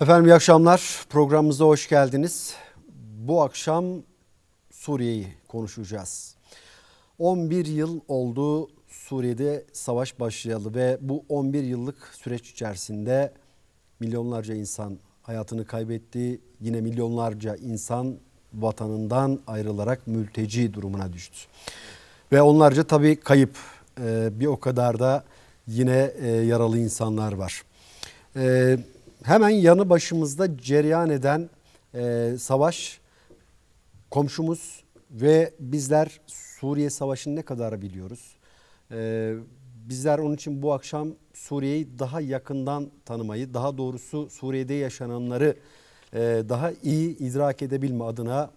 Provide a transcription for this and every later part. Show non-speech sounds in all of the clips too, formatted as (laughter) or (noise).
Efendim iyi akşamlar. Programımıza hoş geldiniz. Bu akşam Suriye'yi konuşacağız. 11 yıl oldu Suriye'de savaş başlayalı ve bu 11 yıllık süreç içerisinde milyonlarca insan hayatını kaybetti. Yine milyonlarca insan vatanından ayrılarak mülteci durumuna düştü. Ve onlarca tabii kayıp ee, bir o kadar da yine e, yaralı insanlar var. Ee, hemen yanı başımızda cereyan eden e, savaş komşumuz ve bizler Suriye Savaşı'nı ne kadar biliyoruz. Ee, bizler onun için bu akşam Suriye'yi daha yakından tanımayı, daha doğrusu Suriye'de yaşananları e, daha iyi idrak edebilme adına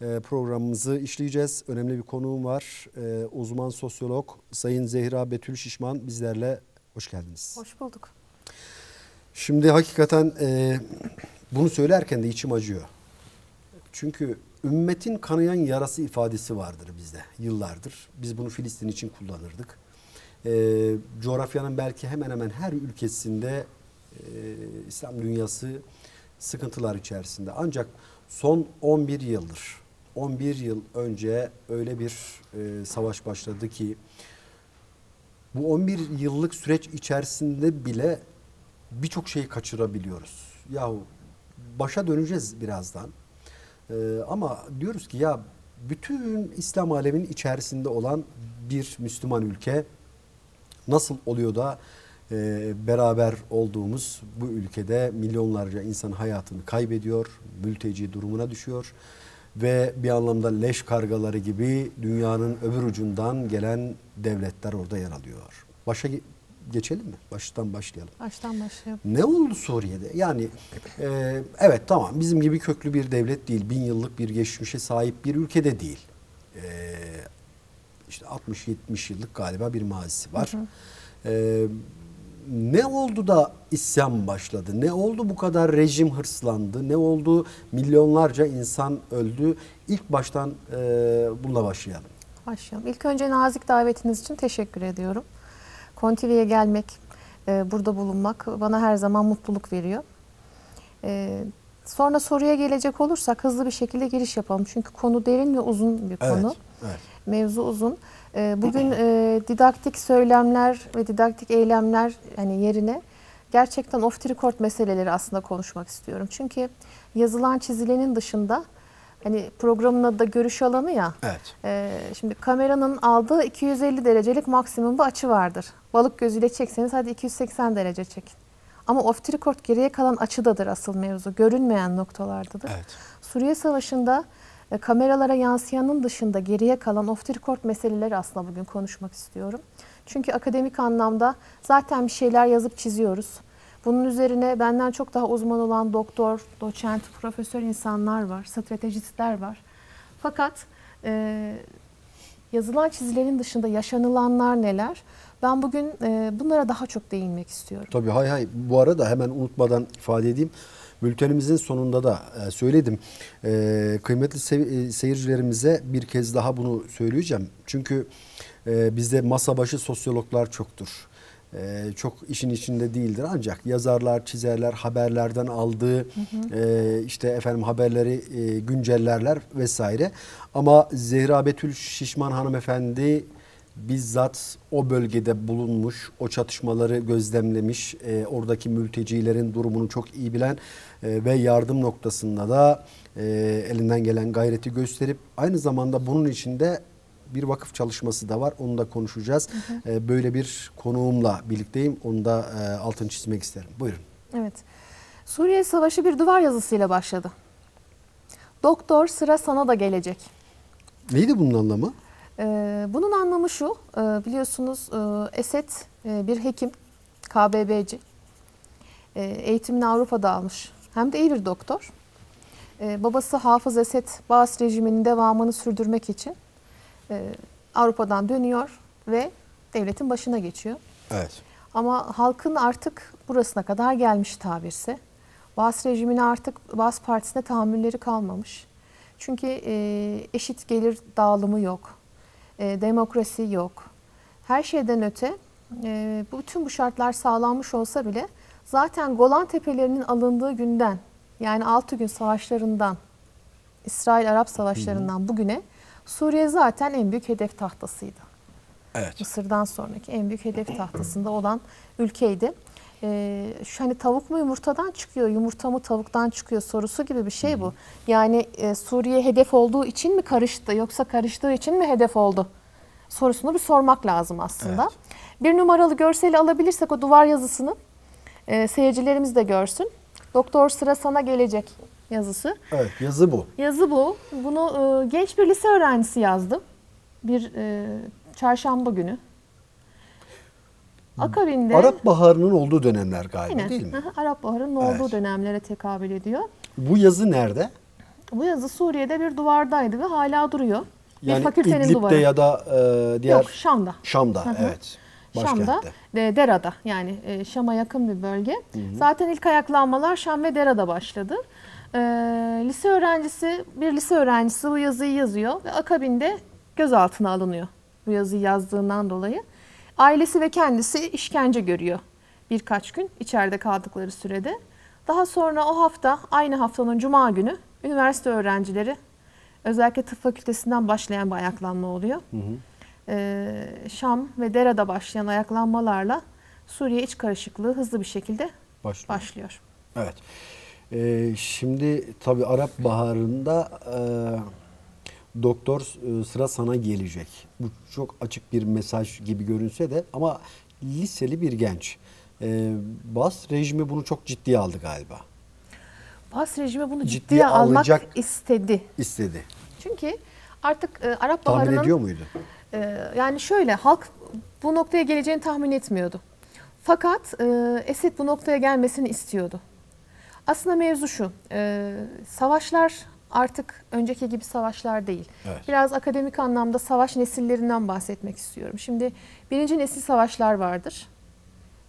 e, programımızı işleyeceğiz. Önemli bir konuğum var. E, uzman sosyolog Sayın Zehra Betül Şişman bizlerle hoş geldiniz. Hoş bulduk. Şimdi hakikaten e, bunu söylerken de içim acıyor. Çünkü ümmetin kanayan yarası ifadesi vardır bizde yıllardır. Biz bunu Filistin için kullanırdık. E, coğrafyanın belki hemen hemen her ülkesinde e, İslam dünyası sıkıntılar içerisinde. Ancak son 11 yıldır 11 yıl önce öyle bir e, savaş başladı ki bu 11 yıllık süreç içerisinde bile birçok şeyi kaçırabiliyoruz. Yahu başa döneceğiz birazdan. E, ama diyoruz ki ya bütün İslam aleminin içerisinde olan bir Müslüman ülke nasıl oluyor da e, beraber olduğumuz bu ülkede milyonlarca insan hayatını kaybediyor, mülteci durumuna düşüyor ve bir anlamda leş kargaları gibi dünyanın öbür ucundan gelen devletler orada yer alıyor. Başa geçelim mi? Baştan başlayalım. Baştan başlayalım. Ne oldu Suriye'de? Yani e, evet tamam bizim gibi köklü bir devlet değil, bin yıllık bir geçmişe sahip bir ülkede değil. E, işte 60-70 yıllık galiba bir mazisi var. Hı hı. E, ne oldu da isyan başladı? Ne oldu bu kadar rejim hırslandı? Ne oldu milyonlarca insan öldü? İlk baştan e, bununla başlayalım. Başlayalım. İlk önce nazik davetiniz için teşekkür ediyorum. Kontivi'ye gelmek, e, burada bulunmak bana her zaman mutluluk veriyor. E, sonra soruya gelecek olursak hızlı bir şekilde giriş yapalım. Çünkü konu derin ve uzun bir konu. Evet, evet. Mevzu uzun. Ee, bugün e, didaktik söylemler ve didaktik eylemler hani yerine gerçekten off the record meseleleri aslında konuşmak istiyorum. Çünkü yazılan çizilenin dışında hani programın adı da görüş alanı ya. Evet. E, şimdi kameranın aldığı 250 derecelik maksimum bir açı vardır. Balık gözüyle çekseniz hadi 280 derece çekin. Ama record geriye kalan açıdadır asıl mevzu. Görünmeyen noktalardadır. Evet. Suriye Savaşı'nda e, kameralara yansıyanın dışında geriye kalan record meseleleri aslında bugün konuşmak istiyorum. Çünkü akademik anlamda zaten bir şeyler yazıp çiziyoruz. Bunun üzerine benden çok daha uzman olan doktor, doçent, profesör insanlar var, stratejistler var. Fakat e, yazılan çizilerin dışında yaşanılanlar neler? Ben bugün e, bunlara daha çok değinmek istiyorum. Tabii hay hay. Bu arada hemen unutmadan ifade edeyim. Bültenimizin sonunda da e, söyledim. E, kıymetli e, seyircilerimize bir kez daha bunu söyleyeceğim. Çünkü bizde masa başı sosyologlar çoktur. çok işin içinde değildir ancak yazarlar, çizerler, haberlerden aldığı hı hı. işte efendim haberleri güncellerler vesaire. Ama Zehra Betül Şişman hanımefendi bizzat o bölgede bulunmuş, o çatışmaları gözlemlemiş, e, oradaki mültecilerin durumunu çok iyi bilen e, ve yardım noktasında da e, elinden gelen gayreti gösterip aynı zamanda bunun içinde bir vakıf çalışması da var. Onu da konuşacağız. Hı hı. E, böyle bir konuğumla birlikteyim. Onu da e, altını çizmek isterim. Buyurun. Evet. Suriye Savaşı bir duvar yazısıyla başladı. Doktor sıra sana da gelecek. Neydi bunun anlamı? Ee, bunun anlamı şu, e, biliyorsunuz e, Esed e, bir hekim, KBB'ci. Eğitimini Avrupa'da almış. Hem de iyi bir doktor. Babası Hafız Esed Baas rejiminin devamını sürdürmek için Avrupa'dan dönüyor ve devletin başına geçiyor. Evet. Ama halkın artık burasına kadar gelmiş tabirse. Baas rejimine artık Baas Partisi'ne tahammülleri kalmamış. Çünkü eşit gelir dağılımı yok e, demokrasi yok. Her şeyden öte e, bütün bu şartlar sağlanmış olsa bile Zaten Golan Tepelerinin alındığı günden yani 6 gün savaşlarından İsrail-Arap savaşlarından bugüne Suriye zaten en büyük hedef tahtasıydı. Evet. Mısır'dan sonraki en büyük hedef tahtasında olan ülkeydi. Ee, şu hani tavuk mu yumurtadan çıkıyor, yumurta mı tavuktan çıkıyor sorusu gibi bir şey bu. Yani e, Suriye hedef olduğu için mi karıştı yoksa karıştığı için mi hedef oldu? Sorusunu bir sormak lazım aslında. Evet. Bir numaralı görseli alabilirsek o duvar yazısını e, seyircilerimiz de görsün. Doktor sıra sana gelecek yazısı. Evet yazı bu. Yazı bu. Bunu e, genç bir lise öğrencisi yazdı. Bir e, çarşamba günü. Akabinde Arap Baharı'nın olduğu dönemler galiba Aynen. değil mi? Hı hı, Arap Baharı'nın olduğu Evet. dönemlere tekabül ediyor. Bu yazı nerede? Bu yazı Suriye'de bir duvardaydı ve hala duruyor. Yani bir fakültenin İdlib'de duvarı. ya da e, diğer Yok Şam'da. Şam'da Hı hı. evet. Şam'da Başkentte. ve Dera'da yani e, Şam'a yakın bir bölge. Zaten ilk ayaklanmalar Şam ve Dera'da başladı. E, lise öğrencisi, bir lise öğrencisi bu yazıyı yazıyor ve akabinde gözaltına alınıyor bu yazıyı yazdığından dolayı. Ailesi ve kendisi işkence görüyor birkaç gün içeride kaldıkları sürede. Daha sonra o hafta aynı haftanın cuma günü üniversite öğrencileri özellikle tıp fakültesinden başlayan bir ayaklanma oluyor. Ee, Şam ve Dera'da başlayan ayaklanmalarla Suriye iç karışıklığı hızlı bir şekilde Başlıyor. başlıyor. Evet. Ee, şimdi tabii Arap Baharı'nda e, doktor e, sıra sana gelecek. Bu çok açık bir mesaj gibi görünse de ama liseli bir genç. E, Bas rejimi bunu çok ciddiye aldı galiba. Bas rejimi bunu ciddiye, Ciddiye almak istedi. İstedi. Çünkü artık e, Arap Tahmin Baharı'nın ediyor muydu? Ee, yani şöyle halk bu noktaya geleceğini tahmin etmiyordu. Fakat e, Esed bu noktaya gelmesini istiyordu. Aslında mevzu şu. e, savaşlar artık önceki gibi savaşlar değil. Evet. Biraz akademik anlamda savaş nesillerinden bahsetmek istiyorum. Şimdi birinci nesil savaşlar vardır.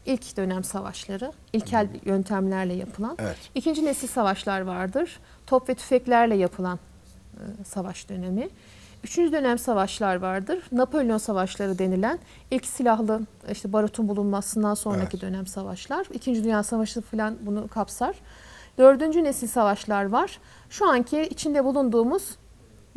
İlk dönem savaşları, ilkel yöntemlerle yapılan. Evet. İkinci nesil savaşlar vardır. Top ve tüfeklerle yapılan e, savaş dönemi. Üçüncü dönem savaşlar vardır. Napolyon savaşları denilen ilk silahlı işte barutun bulunmasından sonraki Evet. dönem savaşlar. İkinci Dünya Savaşı falan bunu kapsar. Dördüncü nesil savaşlar var. Şu anki içinde bulunduğumuz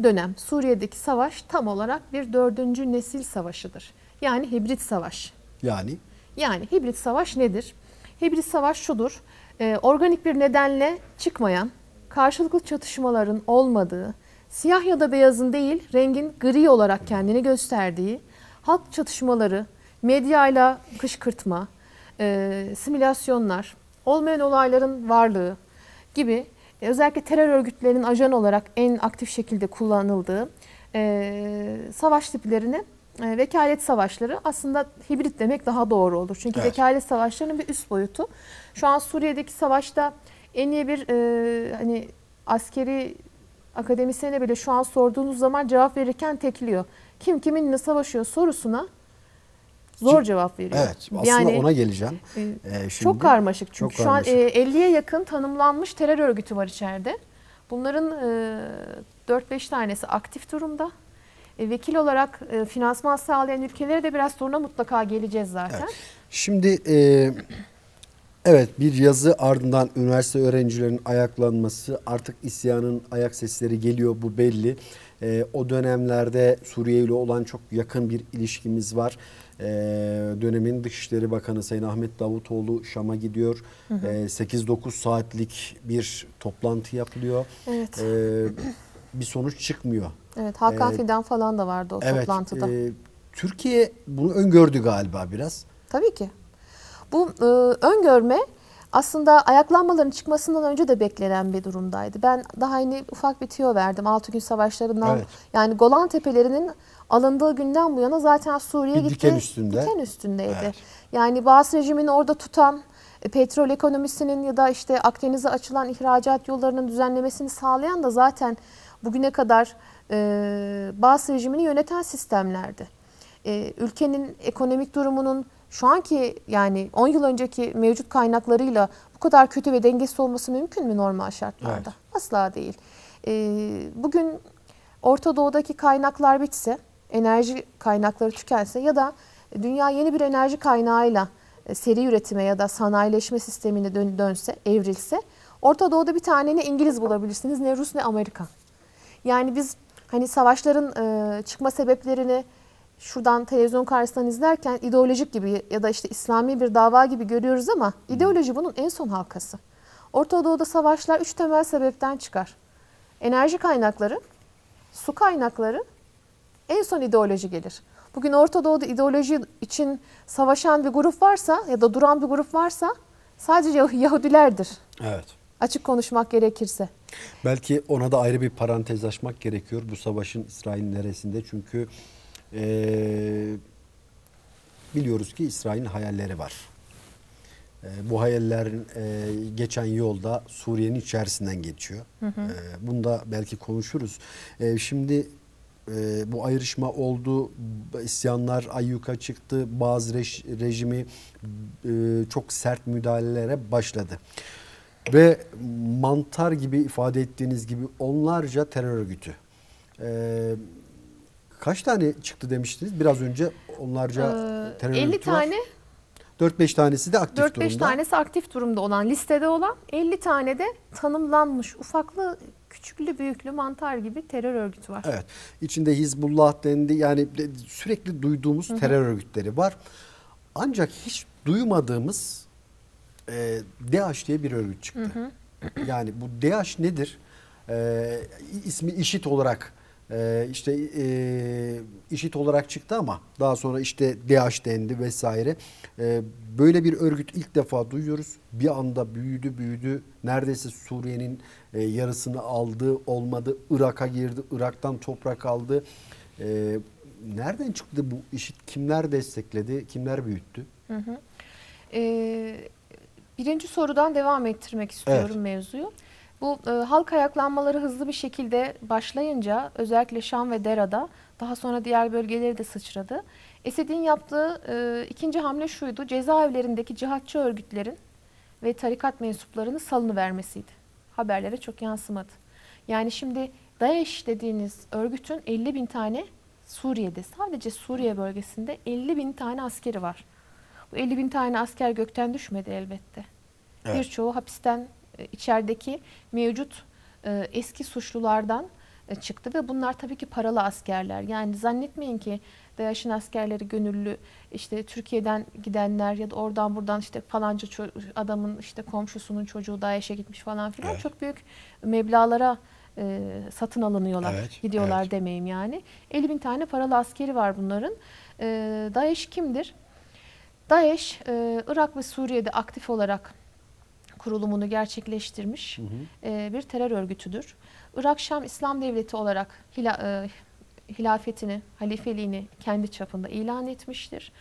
dönem Suriye'deki savaş tam olarak bir dördüncü nesil savaşıdır. Yani hibrit savaş. Yani Yani hibrit savaş nedir? Hibrit savaş şudur. e, organik bir nedenle çıkmayan, karşılıklı çatışmaların olmadığı, siyah ya da beyazın değil, rengin gri olarak kendini gösterdiği, halk çatışmaları, medyayla kışkırtma, e, simülasyonlar, olmayan olayların varlığı gibi e, özellikle terör örgütlerinin ajan olarak en aktif şekilde kullanıldığı e, savaş tiplerini e, vekalet savaşları aslında hibrit demek daha doğru olur. Çünkü Evet. vekalet savaşlarının bir üst boyutu. Şu an Suriye'deki savaşta en iyi bir e, hani askeri akademisyene bile şu an sorduğunuz zaman cevap verirken tekliyor. Kim kiminle savaşıyor sorusuna zor cevap veriyor. evet aslında ona geleceğim. e, Ee, şimdi- çok karmaşık çünkü çok şu an karmaşık. e, 50'ye yakın tanımlanmış terör örgütü var içeride. Bunların e, 4-5 tanesi aktif durumda. E, vekil olarak e, finansman sağlayan ülkelere de biraz sonra mutlaka geleceğiz zaten. Evet. Şimdi e, evet bir yazı ardından üniversite öğrencilerinin ayaklanması artık isyanın ayak sesleri geliyor bu belli. E, o dönemlerde Suriye ile olan çok yakın bir ilişkimiz var. E, dönemin Dışişleri Bakanı Sayın Ahmet Davutoğlu Şam'a gidiyor. E, 8-9 saatlik bir toplantı yapılıyor. Evet. E, bir sonuç çıkmıyor. Evet, Hakan e, Fidan falan da vardı o Evet, toplantıda. e, Türkiye bunu öngördü galiba biraz. Tabii ki. Bu e, öngörme aslında ayaklanmaların çıkmasından önce de beklenen bir durumdaydı. Ben daha yeni ufak bir tüyo verdim. 6 gün savaşlarından Evet. yani Golan Tepelerinin alındığı günden bu yana zaten Suriye Bir gitti. diken üstünde. Diken üstündeydi. Evet. Yani Baas rejimini orada tutan e, petrol ekonomisinin ya da işte Akdeniz'e açılan ihracat yollarının düzenlemesini sağlayan da zaten bugüne kadar e, Baas rejimini yöneten sistemlerdi. E, ülkenin ekonomik durumunun şu anki yani 10 yıl önceki mevcut kaynaklarıyla bu kadar kötü ve dengesiz olması mümkün mü normal şartlarda? Evet. Asla değil. E, bugün Orta Doğu'daki kaynaklar bitse, enerji kaynakları tükense ya da dünya yeni bir enerji kaynağıyla e, seri üretime ya da sanayileşme sistemine dön- dönse, evrilse Orta Doğu'da bir tane ne İngiliz bulabilirsiniz ne Rus ne Amerikan. Yani biz hani savaşların e, çıkma sebeplerini şuradan televizyon karşısından izlerken ideolojik gibi ya da işte İslami bir dava gibi görüyoruz ama ideoloji bunun en son halkası. Orta Doğu'da savaşlar üç temel sebepten çıkar. Enerji kaynakları, su kaynakları, en son ideoloji gelir. Bugün Orta Doğu'da ideoloji için savaşan bir grup varsa ya da duran bir grup varsa sadece Yah- Yahudilerdir. Evet. Açık konuşmak gerekirse. Belki ona da ayrı bir parantez açmak gerekiyor bu savaşın İsrail'in neresinde. Çünkü eee, biliyoruz ki İsrail'in hayalleri var. Eee, bu hayallerin eee, geçen yolda Suriye'nin içerisinden geçiyor. Eee, bunu da belki konuşuruz. Eee, şimdi eee, bu ayrışma oldu, isyanlar ayyuka çıktı, bazı rej- rejimi eee, çok sert müdahalelere başladı. Ve mantar gibi ifade ettiğiniz gibi onlarca terör örgütü. Ee, kaç tane çıktı demiştiniz? Biraz önce onlarca Ee, terör 50 örgütü var. tane 4-5 tanesi de aktif 4-5 durumda. tanesi aktif durumda olan, listede olan 50 tane de tanımlanmış ufaklı, küçüklü, büyüklü mantar gibi terör örgütü var. Evet. İçinde Hizbullah dendi. Yani de- sürekli duyduğumuz terör örgütleri var. Ancak hiç duymadığımız e, DAEŞ diye bir örgüt çıktı. Yani bu DAEŞ nedir? E, ismi IŞİD olarak e, işte e, IŞİD olarak çıktı ama daha sonra işte DAEŞ dendi vesaire. E, böyle bir örgüt ilk defa duyuyoruz. Bir anda büyüdü büyüdü. Neredeyse Suriye'nin e, yarısını aldı olmadı. Irak'a girdi. Irak'tan toprak aldı. E, nereden çıktı bu IŞİD? Kimler destekledi? Kimler büyüttü? Ee, birinci sorudan devam ettirmek istiyorum Evet. mevzuyu. Bu e, halk ayaklanmaları hızlı bir şekilde başlayınca özellikle Şam ve Dera'da daha sonra diğer bölgeleri de sıçradı. Esed'in yaptığı e, ikinci hamle şuydu. Cezaevlerindeki cihatçı örgütlerin ve tarikat mensuplarını salını vermesiydi. Haberlere çok yansımadı. Yani şimdi DAEŞ dediğiniz örgütün 50 bin tane Suriye'de sadece Suriye bölgesinde 50 bin tane askeri var. Bu 50 bin tane asker gökten düşmedi elbette. Evet. Birçoğu hapisten içerideki mevcut e, eski suçlulardan e, çıktı ve bunlar tabii ki paralı askerler. Yani zannetmeyin ki DAEŞ'in askerleri gönüllü işte Türkiye'den gidenler ya da oradan buradan işte falanca adamın işte komşusunun çocuğu DAEŞ'e gitmiş falan filan Evet. çok büyük meblağlara e, satın alınıyorlar. Evet, Gidiyorlar evet. demeyeyim yani. 50 bin tane paralı askeri var bunların. E, DAEŞ kimdir? DAEŞ e, Irak ve Suriye'de aktif olarak kurulumunu gerçekleştirmiş Hı hı. e, bir terör örgütüdür. Irak Şam İslam Devleti olarak hila- e, hilafetini, halifeliğini kendi çapında ilan etmiştir.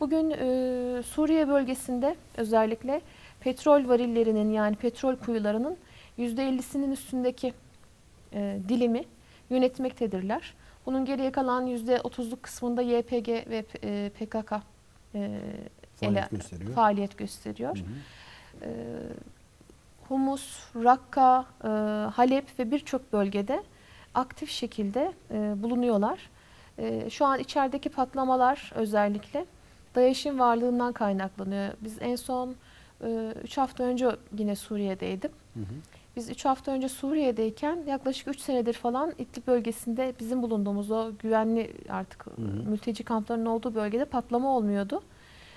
Bugün e, Suriye bölgesinde özellikle petrol varillerinin yani petrol kuyularının %50'sinin üstündeki e, dilimi yönetmektedirler. Bunun geriye kalan %30'luk kısmında YPG ve PKK e, Faaliyet ele- gösteriyor. faaliyet gösteriyor. Hı hı. Ee, Humus, Rakka, e, Halep ve birçok bölgede aktif şekilde e, bulunuyorlar. E, şu an içerideki patlamalar özellikle DAEŞ'in varlığından kaynaklanıyor. Biz en son 3 hafta önce yine Suriye'deydim. Hı hı. Biz 3 hafta önce Suriye'deyken yaklaşık 3 senedir falan İdlib bölgesinde bizim bulunduğumuz o güvenli artık hı. mülteci kamplarının olduğu bölgede patlama olmuyordu.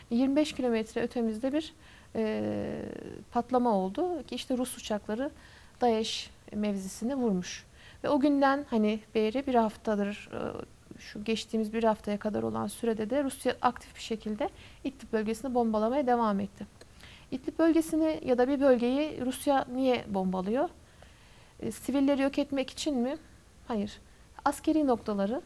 25 kilometre ötemizde bir e, patlama oldu ki işte Rus uçakları DAEŞ mevzisini vurmuş. Ve o günden hani beri bir haftadır e, şu geçtiğimiz bir haftaya kadar olan sürede de Rusya aktif bir şekilde İdlib bölgesini bombalamaya devam etti. İdlib bölgesini ya da bir bölgeyi Rusya niye bombalıyor? E, sivilleri yok etmek için mi? Hayır. Askeri noktaları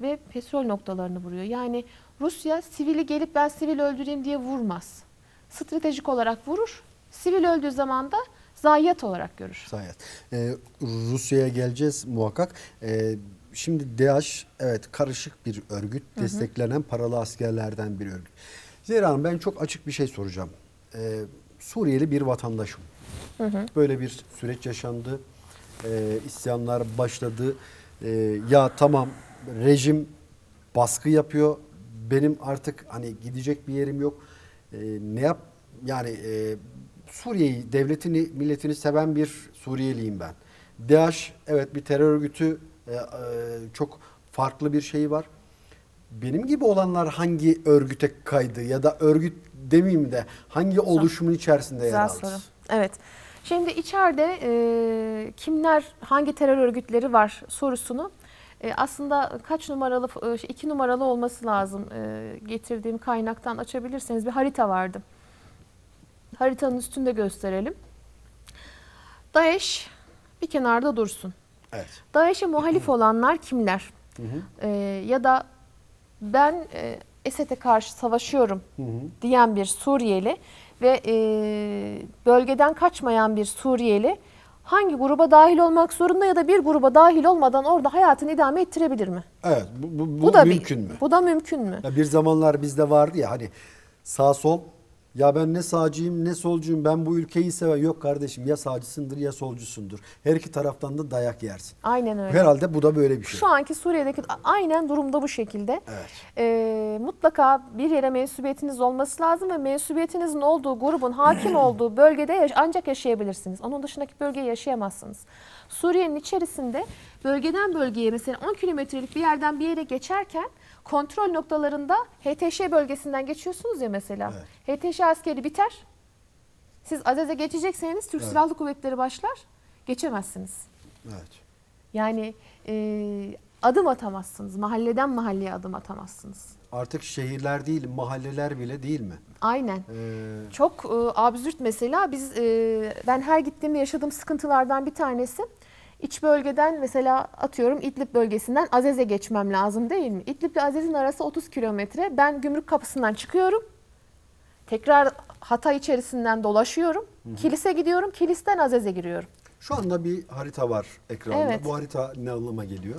ve petrol noktalarını vuruyor. Yani Rusya sivili gelip ben sivil öldüreyim diye vurmaz. Stratejik olarak vurur. Sivil öldüğü zaman da zayiat olarak görür. Sayat. Ee, Rusya'ya geleceğiz muhakkak. Ee, şimdi DAEŞ evet karışık bir örgüt. Desteklenen paralı askerlerden bir örgüt. Zehra Hanım ben çok açık bir şey soracağım. Ee, Suriyeli bir vatandaşım. Böyle bir süreç yaşandı. Ee, isyanlar başladı. Ee, ya tamam rejim baskı yapıyor. Benim artık hani gidecek bir yerim yok. E, ne yap yani e, Suriye'yi devletini milletini seven bir Suriyeliyim ben. DAEŞ evet bir terör örgütü e, e, çok farklı bir şeyi var. Benim gibi olanlar hangi örgüte kaydı ya da örgüt demeyeyim de hangi oluşumun içerisinde yer Güzel aldı? soru. Evet. Şimdi içeride e, kimler, hangi terör örgütleri var sorusunu e, aslında kaç numaralı, e, iki numaralı olması lazım e, getirdiğim kaynaktan açabilirseniz bir harita vardı. Haritanın üstünde gösterelim. DAEŞ bir kenarda dursun. Evet. DAEŞ'e muhalif (clears throat) olanlar kimler? Hı hı. E, ya da ben e, Esed'e karşı savaşıyorum Hı hı. diyen bir Suriyeli ve e, bölgeden kaçmayan bir Suriyeli hangi gruba dahil olmak zorunda ya da bir gruba dahil olmadan orada hayatını idame ettirebilir mi? Evet. Bu, bu, bu, Bu da bir- mümkün mü? Bu da mümkün mü? Ya bir zamanlar bizde vardı ya hani sağ sol ya ben ne sağcıyım ne solcuyum ben bu ülkeyi seviyorum. Yok kardeşim ya sağcısındır ya solcusundur. Her iki taraftan da dayak yersin. Aynen öyle. Herhalde bu da böyle bir şey. Şu anki Suriye'deki aynen durumda bu şekilde. Evet. Ee, mutlaka bir yere mensubiyetiniz olması lazım ve mensubiyetinizin olduğu grubun hakim (clears throat) olduğu bölgede yaş- ancak yaşayabilirsiniz. Onun dışındaki bölgeye yaşayamazsınız. Suriye'nin içerisinde bölgeden bölgeye mesela 10 kilometrelik bir yerden bir yere geçerken kontrol noktalarında HTŞ bölgesinden geçiyorsunuz ya mesela. HTŞ askeri biter. Siz Azez'e geçecekseniz Türk Evet. Silahlı Kuvvetleri başlar. Geçemezsiniz. Evet. Yani e, adım atamazsınız. Mahalleden mahalleye adım atamazsınız. Artık şehirler değil mahalleler bile değil mi? Aynen. Ee, Çok e, absürt mesela biz e, ben her gittiğimde yaşadığım sıkıntılardan bir tanesi iç bölgeden mesela atıyorum İdlib bölgesinden Azez'e geçmem lazım değil mi? İdlib ile Azez'in arası 30 kilometre. Ben gümrük kapısından çıkıyorum. Tekrar Hatay içerisinden dolaşıyorum. Kilise gidiyorum. Kilisten Azez'e giriyorum. şu anda bir harita var ekranda. Evet. Bu harita ne anlama geliyor?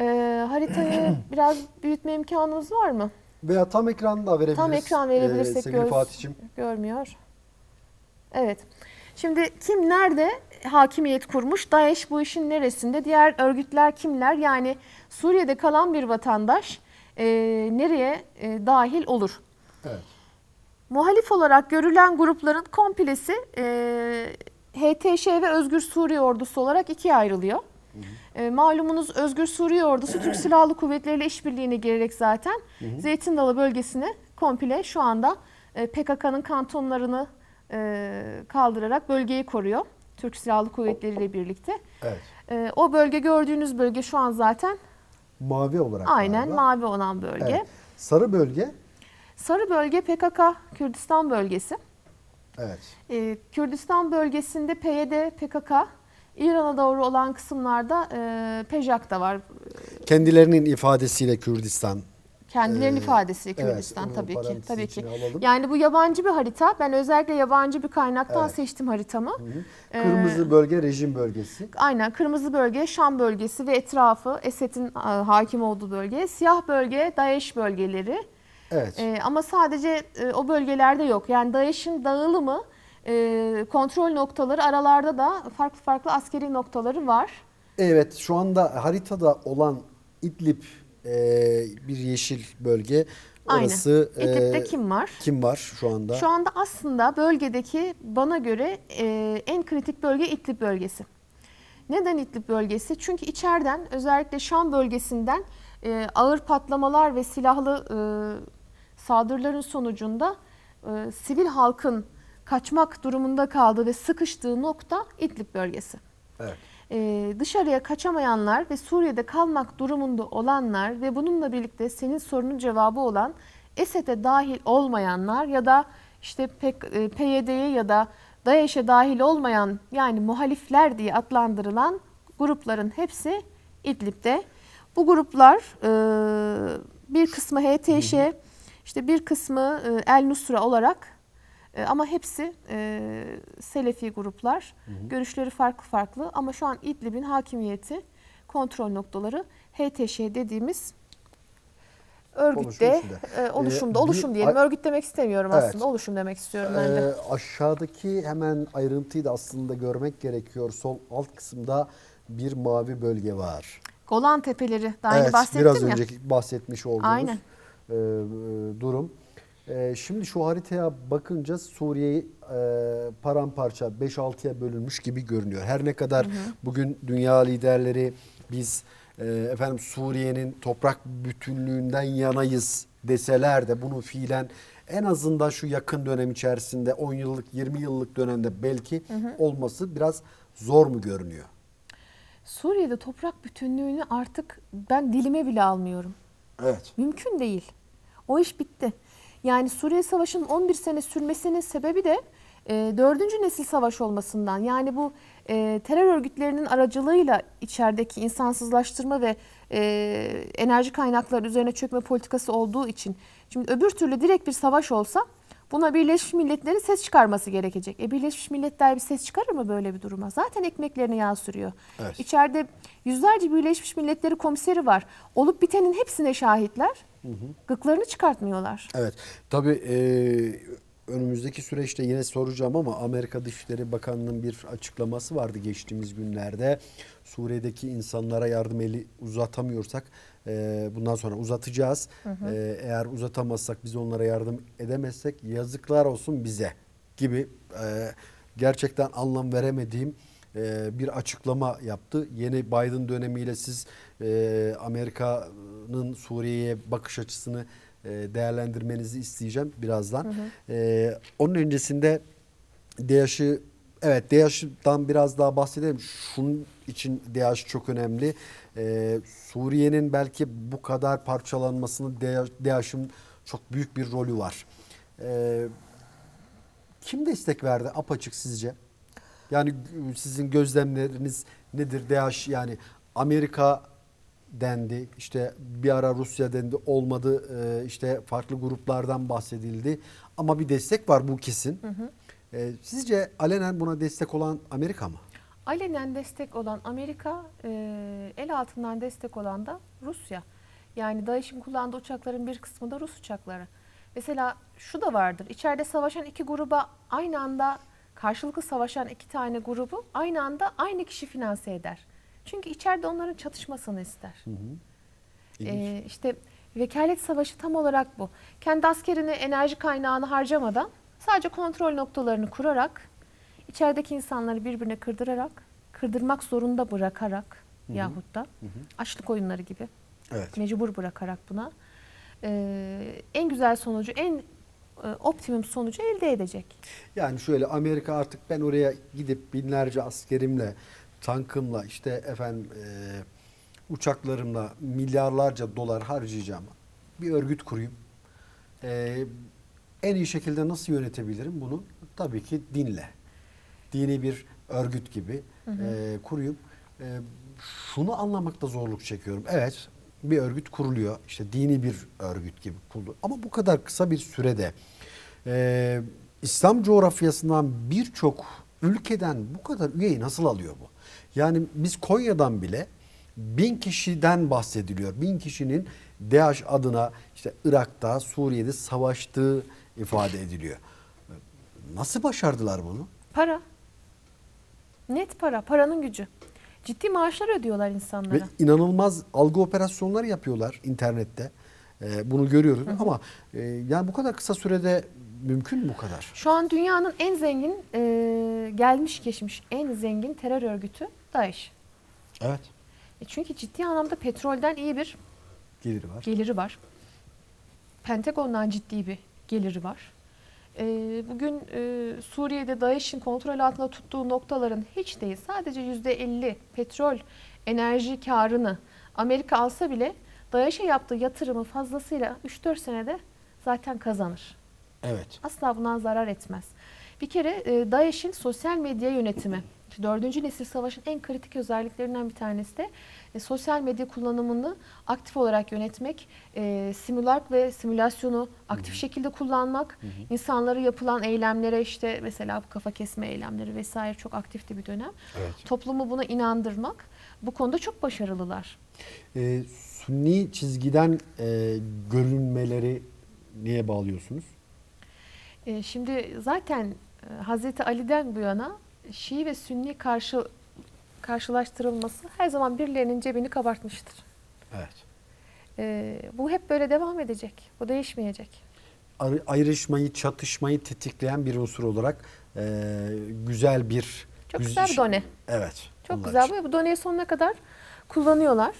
E, haritayı (clears throat) biraz büyütme imkanımız var mı? Veya tam ekran da verebiliriz. Tam ekran verebilirsek Ee, sevgili göz- Fatih'ciğim. görmüyor. Evet. Şimdi kim nerede hakimiyet kurmuş? DAEŞ bu işin neresinde? Diğer örgütler kimler? Yani Suriye'de kalan bir vatandaş e, nereye e, dahil olur? Evet. Muhalif olarak görülen grupların komplesi e, HTŞ ve Özgür Suriye Ordusu olarak ikiye ayrılıyor. E, malumunuz Özgür Suriye Ordusu Türk Silahlı Kuvvetleri ile işbirliğine girerek zaten Zeytin Dalı bölgesini komple şu anda e, PKK'nın kantonlarını e, kaldırarak bölgeyi koruyor. Türk Silahlı Kuvvetleri ile birlikte. Evet. E, o bölge gördüğünüz bölge şu an zaten Mavi olarak aynen galiba. mavi olan bölge. Evet. Sarı bölge. Sarı bölge PKK Kürdistan bölgesi. Evet. Ee, Kürdistan bölgesinde PYD, PKK, İran'a doğru olan kısımlarda e, PEJAK da var. Kendilerinin ifadesiyle Kürdistan. Kendilerinin Ee, ifadesi evet, Kürdistan onu tabii ki. Tabii ki. alalım. Yani bu yabancı bir harita. Ben özellikle yabancı bir kaynaktan Evet. seçtim haritamı. Ee, Kırmızı bölge rejim bölgesi. Aynen kırmızı bölge Şam bölgesi ve etrafı Esed'in e, hakim olduğu bölge. Siyah bölge DAEŞ bölgeleri. Evet. Ee, ama sadece e, o bölgelerde yok. Yani DAEŞ'in dağılımı, e, kontrol noktaları aralarda da farklı farklı askeri noktaları var. Evet şu anda haritada olan İdlib e, bir yeşil bölge. Aynen. Orası e, kim var? Kim var şu anda? Şu anda aslında bölgedeki bana göre e, en kritik bölge İdlib bölgesi. Neden İdlib bölgesi? Çünkü içeriden özellikle Şam bölgesinden e, ağır patlamalar ve silahlı e, saldırıların sonucunda e, sivil halkın kaçmak durumunda kaldığı ve sıkıştığı nokta İdlib bölgesi. Evet. Ee, dışarıya kaçamayanlar ve Suriye'de kalmak durumunda olanlar ve bununla birlikte senin sorunun cevabı olan Esed'e dahil olmayanlar ya da işte PK- e, PYD'ye ya da DAEŞ'e dahil olmayan yani muhalifler diye adlandırılan grupların hepsi İdlib'de. Bu gruplar e, bir kısmı HTŞ, işte bir kısmı e, El Nusra olarak e, ama hepsi e, Selefi gruplar. Görüşleri farklı farklı ama şu an İdlib'in hakimiyeti, kontrol noktaları HTŞ dediğimiz örgütte, Oluşum içinde. e, oluşumda, Ee, oluşum bir- diyelim. Örgüt demek istemiyorum Evet. aslında. Oluşum demek istiyorum ben de. Ee, aşağıdaki hemen ayrıntıyı da aslında görmek gerekiyor. Sol alt kısımda bir mavi bölge var. Golan Tepeleri, daha evet, bahsettim biraz ya. önceki bahsetmiş olduğumuz Aynen. e, e, durum. Ee, şimdi şu haritaya bakınca Suriye'yi e, paramparça 5-6'ya bölünmüş gibi görünüyor. Her ne kadar bugün dünya liderleri biz e, efendim Suriye'nin toprak bütünlüğünden yanayız deseler de bunu fiilen en azından şu yakın dönem içerisinde 10 yıllık 20 yıllık dönemde belki olması biraz zor mu görünüyor? Suriye'de toprak bütünlüğünü artık ben dilime bile almıyorum. Evet. Mümkün değil. O iş bitti. Yani Suriye Savaşı'nın 11 sene sürmesinin sebebi de e, dördüncü nesil savaş olmasından. Yani bu e, terör örgütlerinin aracılığıyla içerideki insansızlaştırma ve e, enerji kaynakları üzerine çökme politikası olduğu için. Şimdi öbür türlü direkt bir savaş olsa buna Birleşmiş Milletler'in ses çıkarması gerekecek. E Birleşmiş Milletler bir ses çıkarır mı böyle bir duruma? Zaten ekmeklerine yağ sürüyor. Evet. İçeride yüzlerce Birleşmiş Milletleri komiseri var. Olup bitenin hepsine şahitler. Gıklarını çıkartmıyorlar. Evet. Tabii e, önümüzdeki süreçte yine soracağım ama Amerika Dışişleri Bakanlığı'nın bir açıklaması vardı geçtiğimiz günlerde. Suriye'deki insanlara yardım eli uzatamıyorsak e, bundan sonra uzatacağız. E, eğer uzatamazsak biz onlara yardım edemezsek yazıklar olsun bize gibi e, gerçekten anlam veremediğim bir açıklama yaptı. Yeni Biden dönemiyle siz e, Amerika'nın Suriye'ye bakış açısını e, değerlendirmenizi isteyeceğim birazdan. E, onun öncesinde DAEŞ'ı evet DAEŞ'dan biraz daha bahsedelim. Şunun için DAEŞ çok önemli. E, Suriye'nin belki bu kadar parçalanmasının DAEŞ'in çok büyük bir rolü var. E, kim destek verdi apaçık sizce? Yani sizin gözlemleriniz nedir? DAEŞ yani Amerika dendi. işte bir ara Rusya dendi. Olmadı. Ee, işte farklı gruplardan bahsedildi. Ama bir destek var bu kesin. Ee, sizce alenen buna destek olan Amerika mı? Alenen destek olan Amerika, e, el altından destek olan da Rusya. Yani DAEŞ'in kullandığı uçakların bir kısmı da Rus uçakları. Mesela şu da vardır. İçeride savaşan iki gruba aynı anda karşılıklı savaşan iki tane grubu aynı anda aynı kişi finanse eder. Çünkü içeride onların çatışmasını ister. İlginç. Ee, işte vekalet savaşı tam olarak bu. Kendi askerini enerji kaynağını harcamadan sadece kontrol noktalarını kurarak içerideki insanları birbirine kırdırarak, kırdırmak zorunda bırakarak yahut da açlık oyunları gibi evet. mecbur bırakarak buna e, en güzel sonucu, en optimum sonucu elde edecek. Yani şöyle Amerika artık ben oraya gidip binlerce askerimle, tankımla, işte efendim e, uçaklarımla milyarlarca dolar harcayacağım. Bir örgüt kurayım. E, en iyi şekilde nasıl yönetebilirim bunu? Tabii ki dinle. Dini bir örgüt gibi e, kurayım. E, şunu anlamakta zorluk çekiyorum. Evet bir örgüt kuruluyor. İşte dini bir örgüt gibi kuruluyor. Ama bu kadar kısa bir sürede e, İslam coğrafyasından birçok ülkeden bu kadar üyeyi nasıl alıyor bu? Yani biz Konya'dan bile bin kişiden bahsediliyor. Bin kişinin DAEŞ adına işte Irak'ta, Suriye'de savaştığı ifade ediliyor. Nasıl başardılar bunu? Para. Net para, paranın gücü. Ciddi maaşlar ödüyorlar Ve insanlara. inanılmaz algı operasyonları yapıyorlar internette. Ee, bunu görüyoruz ama e, yani bu kadar kısa sürede mümkün mü bu kadar? Şu an dünyanın en zengin, e, gelmiş geçmiş en zengin terör örgütü DAEŞ. Evet. E çünkü ciddi anlamda petrolden iyi bir Geliri var. geliri var. Pentagon'dan ciddi bir geliri var. E, bugün e, Suriye'de DAEŞ'in kontrol altında tuttuğu noktaların hiç değil sadece %50 petrol enerji karını Amerika alsa bile DAEŞ'e yaptığı yatırımı fazlasıyla 3-4 senede zaten kazanır. Evet. Asla bundan zarar etmez. Bir kere e, DAEŞ'in sosyal medya yönetimi. Dördüncü nesil savaşın en kritik özelliklerinden bir tanesi de e, sosyal medya kullanımını aktif olarak yönetmek, e, simülark ve simülasyonu aktif şekilde kullanmak, insanları yapılan eylemlere işte mesela bu kafa kesme eylemleri vesaire çok aktifti bir dönem. Evet. Toplumu buna inandırmak. Bu konuda çok başarılılar. Ee, Sünni çizgiden e, görünmeleri niye bağlıyorsunuz? E, şimdi zaten e, Hazreti Ali'den bu yana Şii ve Sünni karşı karşılaştırılması her zaman birilerinin cebini kabartmıştır. Evet. E, bu hep böyle devam edecek. Bu değişmeyecek. ayrışmayı, çatışmayı tetikleyen bir unsur olarak e, güzel bir Çok güz- güzel bir done. Evet. Çok güzel için. bu doneyi sonuna kadar kullanıyorlar.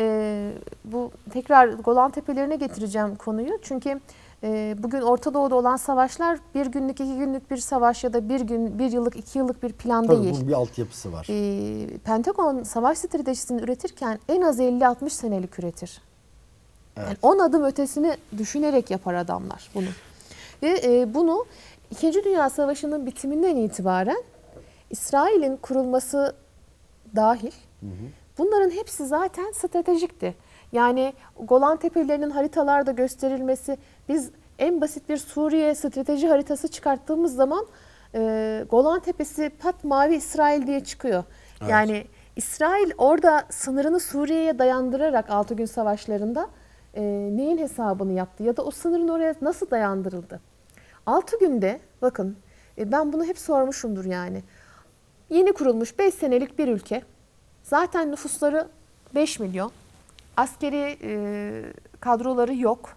Ee, bu tekrar Golan Tepelerine getireceğim konuyu. Çünkü bugün Orta Doğu'da olan savaşlar bir günlük, iki günlük bir savaş ya da bir gün, bir yıllık, iki yıllık bir plan Tabii değil. bunun bir altyapısı var. Ee, Pentagon savaş stratejisini üretirken en az 50-60 senelik üretir. Evet. Yani 10 adım ötesini düşünerek yapar adamlar bunu. Ve e, bunu İkinci Dünya Savaşı'nın bitiminden itibaren İsrail'in kurulması dahil bunların hepsi zaten stratejikti. Yani Golan Tepelerinin haritalarda gösterilmesi biz en basit bir Suriye strateji haritası çıkarttığımız zaman e, Golan Tepesi pat mavi İsrail diye çıkıyor. Evet. Yani İsrail orada sınırını Suriye'ye dayandırarak 6 gün savaşlarında e, neyin hesabını yaptı ya da o sınırın oraya nasıl dayandırıldı? 6 günde bakın e, ben bunu hep sormuşumdur yani. Yeni kurulmuş 5 senelik bir ülke. Zaten nüfusları 5 milyon. Askeri e, kadroları yok.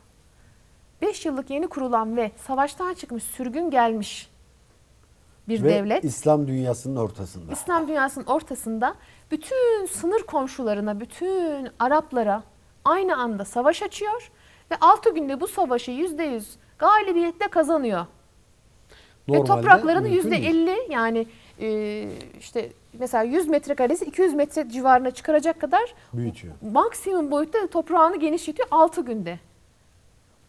5 yıllık yeni kurulan ve savaştan çıkmış sürgün gelmiş bir Ve devlet. İslam dünyasının ortasında. İslam dünyasının ortasında bütün sınır komşularına, bütün Araplara aynı anda savaş açıyor ve 6 günde bu savaşı %100 galibiyetle kazanıyor. ve Normalde topraklarını mümkün değil. %50 yani e, işte mesela 100 metrekaresi 200 metre civarına çıkaracak kadar büyütüyor. maksimum boyutta toprağını genişletiyor 6 günde.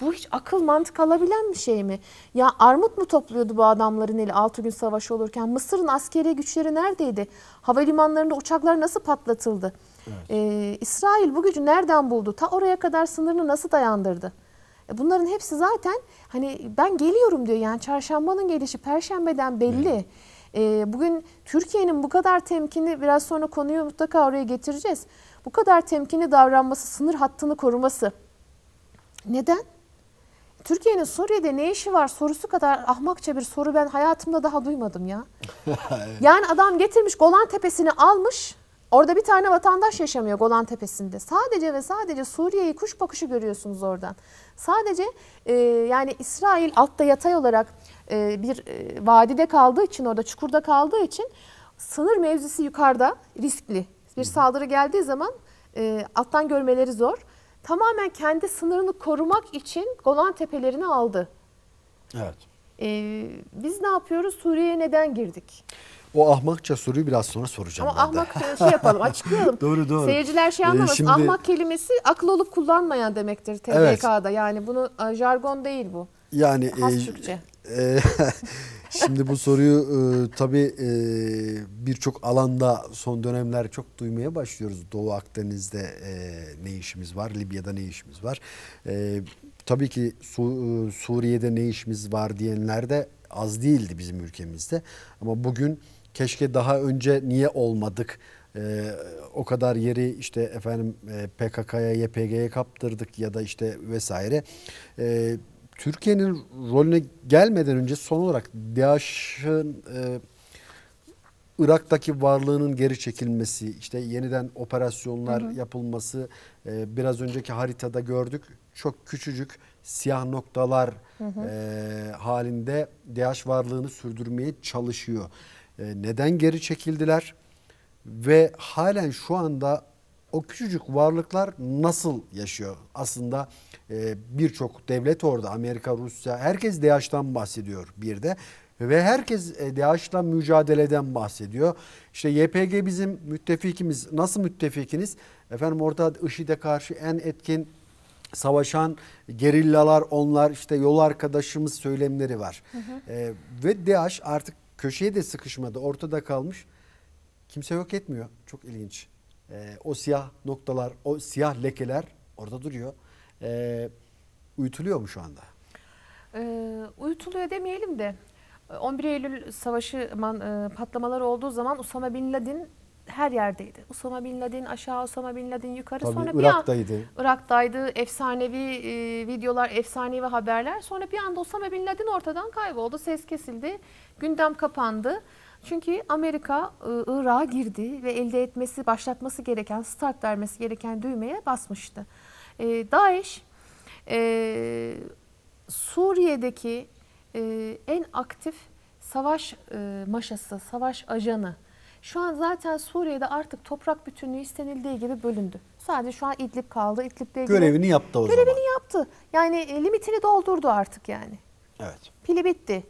Bu hiç akıl mantık alabilen bir şey mi? Ya armut mu topluyordu bu adamların eli 6 gün savaş olurken? Mısır'ın askeri güçleri neredeydi? Havalimanlarında uçaklar nasıl patlatıldı? Ee, İsrail bu gücü nereden buldu? Ta oraya kadar sınırını nasıl dayandırdı? E, Bunların hepsi zaten hani ben geliyorum diyor yani çarşambanın gelişi perşembeden belli. Ee, bugün Türkiye'nin bu kadar temkinli biraz sonra konuyu mutlaka oraya getireceğiz. Bu kadar temkinli davranması, sınır hattını koruması. Neden? Türkiye'nin Suriye'de ne işi var sorusu kadar ahmakça bir soru ben hayatımda daha duymadım ya. (laughs) Yani adam getirmiş Golan Tepesi'ni almış. Orada bir tane vatandaş yaşamıyor Golan Tepesi'nde. Sadece ve sadece Suriye'yi kuş bakışı görüyorsunuz oradan. Sadece e, yani İsrail altta yatay olarak e, bir e, vadide kaldığı için orada çukurda kaldığı için sınır mevzisi yukarıda riskli. Bir saldırı geldiği zaman e, alttan görmeleri zor. Tamamen kendi sınırını korumak için Golan Tepelerini aldı. Evet. E, biz ne yapıyoruz? Suriye'ye neden girdik? O ahmakça soruyu biraz sonra soracağım Ama de. ahmak şey yapalım, açıklayalım. (laughs) Doğru, doğru. Seyirciler şey Ee, anlamasın. şimdi- Ahmak kelimesi akıl olup kullanmayan demektir TDK'da. Yani bunu e, jargon değil bu. Yani Has e, Türkçe. e, (laughs) şimdi bu soruyu e, tabii e, birçok alanda son dönemler çok duymaya başlıyoruz. Doğu Akdeniz'de e, ne işimiz var, Libya'da ne işimiz var. E, tabii ki Su- e, Suriye'de ne işimiz var diyenler de az değildi bizim ülkemizde. Ama bugün keşke daha önce niye olmadık? Ee, o kadar yeri işte efendim e, PKK'ya, YPG'ye kaptırdık ya da işte vesaire. Ee, Türkiye'nin rolüne gelmeden önce son olarak DAEŞ'ın e, Irak'taki varlığının geri çekilmesi, işte yeniden operasyonlar yapılması, e, biraz önceki haritada gördük. Çok küçücük siyah noktalar e, halinde DAEŞ varlığını sürdürmeye çalışıyor. E, neden geri çekildiler? Ve halen şu anda o küçücük varlıklar nasıl yaşıyor? Aslında e, birçok devlet orada, Amerika, Rusya, herkes DAEŞ'tan bahsediyor bir de. Ve herkes e, DAEŞ'la mücadeleden bahsediyor. İşte YPG bizim müttefikimiz. Nasıl müttefikiniz? Efendim orada IŞİD'e karşı en etkin savaşan gerillalar onlar işte yol arkadaşımız söylemleri var. E, ve DAEŞ artık köşeye de sıkışmadı ortada kalmış. Kimse yok etmiyor. Çok ilginç. E, o siyah noktalar, o siyah lekeler orada duruyor. E, uyutuluyor mu şu anda? Ee, uyutuluyor demeyelim de e, 11 Eylül Savaşı aman, e, patlamaları olduğu zaman Usama Bin Laden her yerdeydi. Usama Bin Laden aşağı, Usama Bin Laden yukarı. Tabii Sonra bir an Irak'taydı. Irak'taydı. Efsanevi e, videolar, efsanevi haberler. Sonra bir anda Osama Bin Laden ortadan kayboldu. Ses kesildi. Gündem kapandı. Çünkü Amerika e, Irak'a girdi ve elde etmesi, başlatması gereken, start vermesi gereken düğmeye basmıştı. E, DAEŞ e, Suriye'deki e, en aktif savaş e, maşası, savaş ajanı. Şu an zaten Suriye'de artık toprak bütünlüğü istenildiği gibi bölündü. Sadece şu an İdlib kaldı. İdlib'le ilgili Görevini yaptı o görevini zaman. yaptı. Yani e, limitini doldurdu artık yani. Evet. Pili bitti.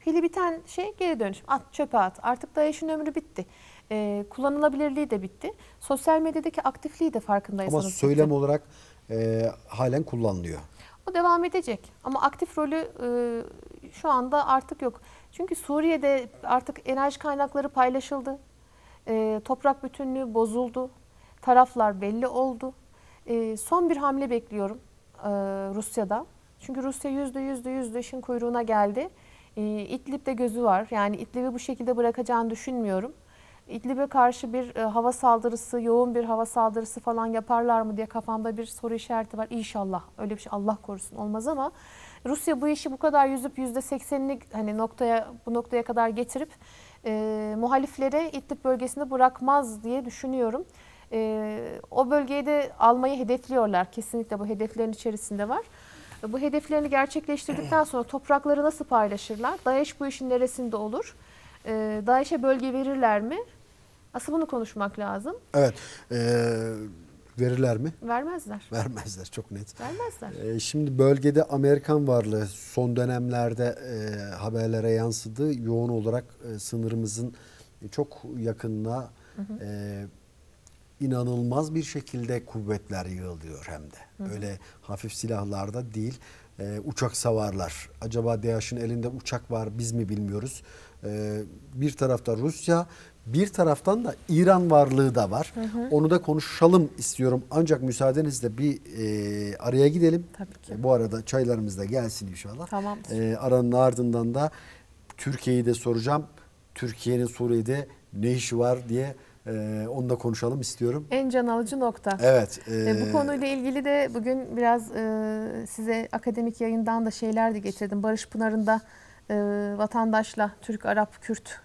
Pili biten şey geri dönüş. At çöpe at. Artık DAEŞ'in ömrü bitti. Ee, kullanılabilirliği de bitti. Sosyal medyadaki aktifliği de Ama farkındaysanız söylem bitti. olarak e, halen kullanılıyor. O devam edecek. Ama aktif rolü e, şu anda artık yok. Çünkü Suriye'de artık enerji kaynakları paylaşıldı. E, toprak bütünlüğü bozuldu. Taraflar belli oldu. E, son bir hamle bekliyorum e, Rusya'da. Çünkü Rusya yüzde yüzde yüzde işin kuyruğuna geldi. E, İdlib'de gözü var. Yani İdlib'i bu şekilde bırakacağını düşünmüyorum. İdlib'e karşı bir e, hava saldırısı, yoğun bir hava saldırısı falan yaparlar mı diye kafamda bir soru işareti var. İnşallah öyle bir şey Allah korusun olmaz ama Rusya bu işi bu kadar yüzüp yüzde seksenini hani noktaya bu noktaya kadar getirip e, muhaliflere İdlib bölgesinde bırakmaz diye düşünüyorum. E, o bölgeyi de almayı hedefliyorlar. Kesinlikle bu hedeflerin içerisinde var. Bu hedeflerini gerçekleştirdikten sonra toprakları nasıl paylaşırlar? DAEŞ bu işin neresinde olur? E, DAEŞ'e bölge verirler mi? Asıl bunu konuşmak lazım. Evet. E, verirler mi? Vermezler. Vermezler çok net. Vermezler. E, şimdi bölgede Amerikan varlığı son dönemlerde e, haberlere yansıdı. Yoğun olarak e, sınırımızın çok yakınına e, inanılmaz bir şekilde kuvvetler yığılıyor hem de. Öyle hafif silahlarda değil. E, uçak savarlar. Acaba DAEŞ'in elinde uçak var biz mi bilmiyoruz. E, bir tarafta Rusya, bir taraftan da İran varlığı da var. Onu da konuşalım istiyorum. Ancak müsaadenizle bir e, araya gidelim. Tabii ki. E, bu arada çaylarımız da gelsin inşallah. Tamamdır. E, aranın ardından da Türkiye'yi de soracağım. Türkiye'nin Suriye'de ne işi var diye e, onu da konuşalım istiyorum. En can alıcı nokta. Evet. E, e, bu konuyla ilgili de bugün biraz e, size akademik yayından da şeyler de getirdim. Barış Pınarı'nda e, vatandaşla Türk, Arap, Kürt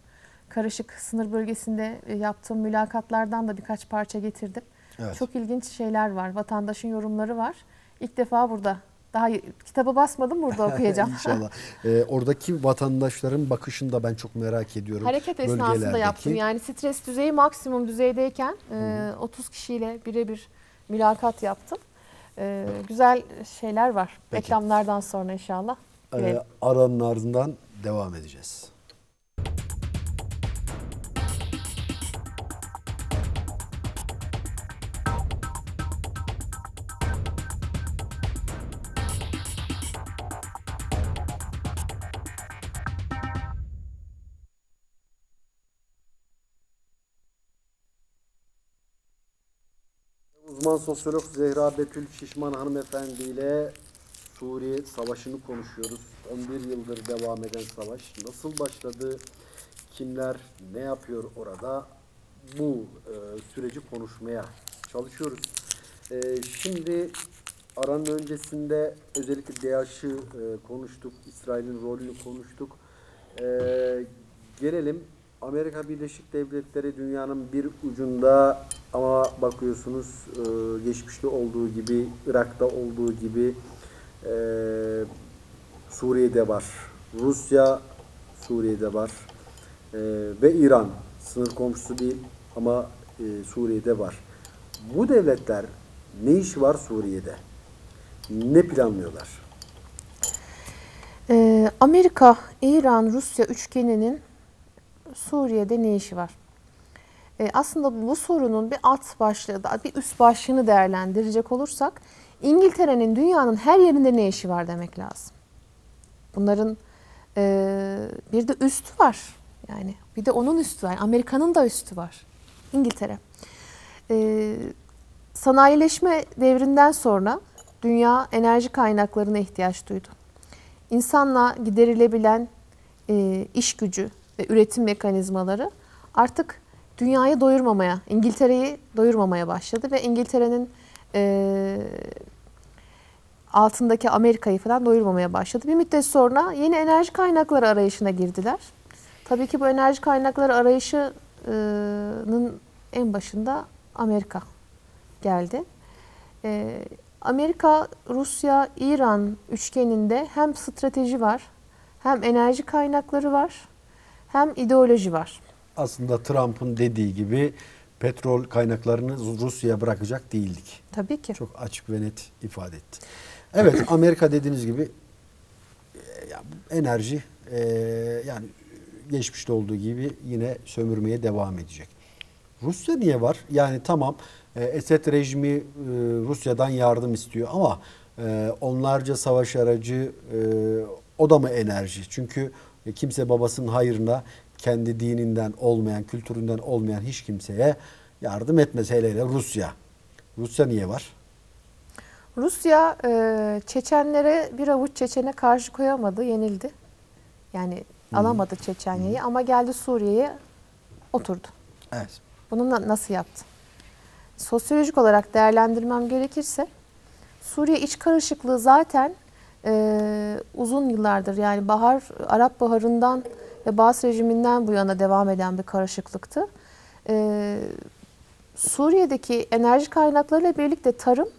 karışık sınır bölgesinde e, yaptığım mülakatlardan da birkaç parça getirdim. Evet. Çok ilginç şeyler var. Vatandaşın yorumları var. İlk defa burada. Daha kitaba basmadım burada (laughs) okuyacağım. İnşallah. E, oradaki vatandaşların bakışını da ben çok merak ediyorum. Hareket esnasında yaptım. Yani stres düzeyi maksimum düzeydeyken e, 30 kişiyle birebir mülakat yaptım. E, güzel şeyler var. Peki. Reklamlardan sonra inşallah. E, Girelim. aranın ardından devam edeceğiz. Uzman sosyolog Zehra Betül Şişman hanımefendi ile Suriye Savaşı'nı konuşuyoruz. 11 yıldır devam eden savaş nasıl başladı? Kimler ne yapıyor orada? Bu e, süreci konuşmaya çalışıyoruz. E, şimdi aranın öncesinde özellikle DAEŞ'ı e, konuştuk, İsrail'in rolünü konuştuk. E, gelelim Amerika Birleşik Devletleri dünyanın bir ucunda ama bakıyorsunuz e, geçmişte olduğu gibi, Irak'ta olduğu gibi e, Suriye'de var. Rusya Suriye'de var. E, ve İran sınır komşusu değil ama Suriye'de var. Bu devletler ne işi var Suriye'de? Ne planlıyorlar? Amerika, İran, Rusya üçgeninin Suriye'de ne işi var? E, aslında bu sorunun bir alt başlığı, da- bir üst başlığını değerlendirecek olursak İngiltere'nin dünyanın her yerinde ne işi var demek lazım. Bunların e, bir de üstü var. Yani bir de onun üstü var. Amerika'nın da üstü var. İngiltere. E, sanayileşme devrinden sonra dünya enerji kaynaklarına ihtiyaç duydu. İnsanla giderilebilen e, iş gücü ve üretim mekanizmaları artık dünyayı doyurmamaya, İngiltere'yi doyurmamaya başladı ve İngiltere'nin e, altındaki Amerika'yı falan doyurmamaya başladı. Bir müddet sonra yeni enerji kaynakları arayışına girdiler. Tabii ki bu enerji kaynakları arayışının en başında Amerika geldi. E, Amerika, Rusya, İran üçgeninde hem strateji var, hem enerji kaynakları var, hem ideoloji var. Aslında Trump'ın dediği gibi petrol kaynaklarını Rusya'ya bırakacak değildik. Tabii ki. Çok açık ve net ifade etti. Evet (clears throat) Amerika dediğiniz gibi e, enerji e, yani geçmişte olduğu gibi yine sömürmeye devam edecek. Rusya niye var? Yani tamam e, Esed rejimi e, Rusya'dan yardım istiyor ama e, onlarca savaş aracı e, o da mı enerji? Çünkü e, kimse babasının hayırına kendi dininden olmayan, kültüründen olmayan hiç kimseye yardım etmez hele hele Rusya. Rusya niye var? Rusya e, Çeçenlere bir avuç Çeçene karşı koyamadı, yenildi. Yani alamadı Çeçenya'yı ama geldi Suriye'ye oturdu. Evet. Bunu na- nasıl yaptı? Sosyolojik olarak değerlendirmem gerekirse Suriye iç karışıklığı zaten e, uzun yıllardır yani Bahar Arap Baharı'ndan ve Bas rejiminden bu yana devam eden bir karışıklıktı. E, Suriye'deki enerji kaynaklarıyla birlikte tarım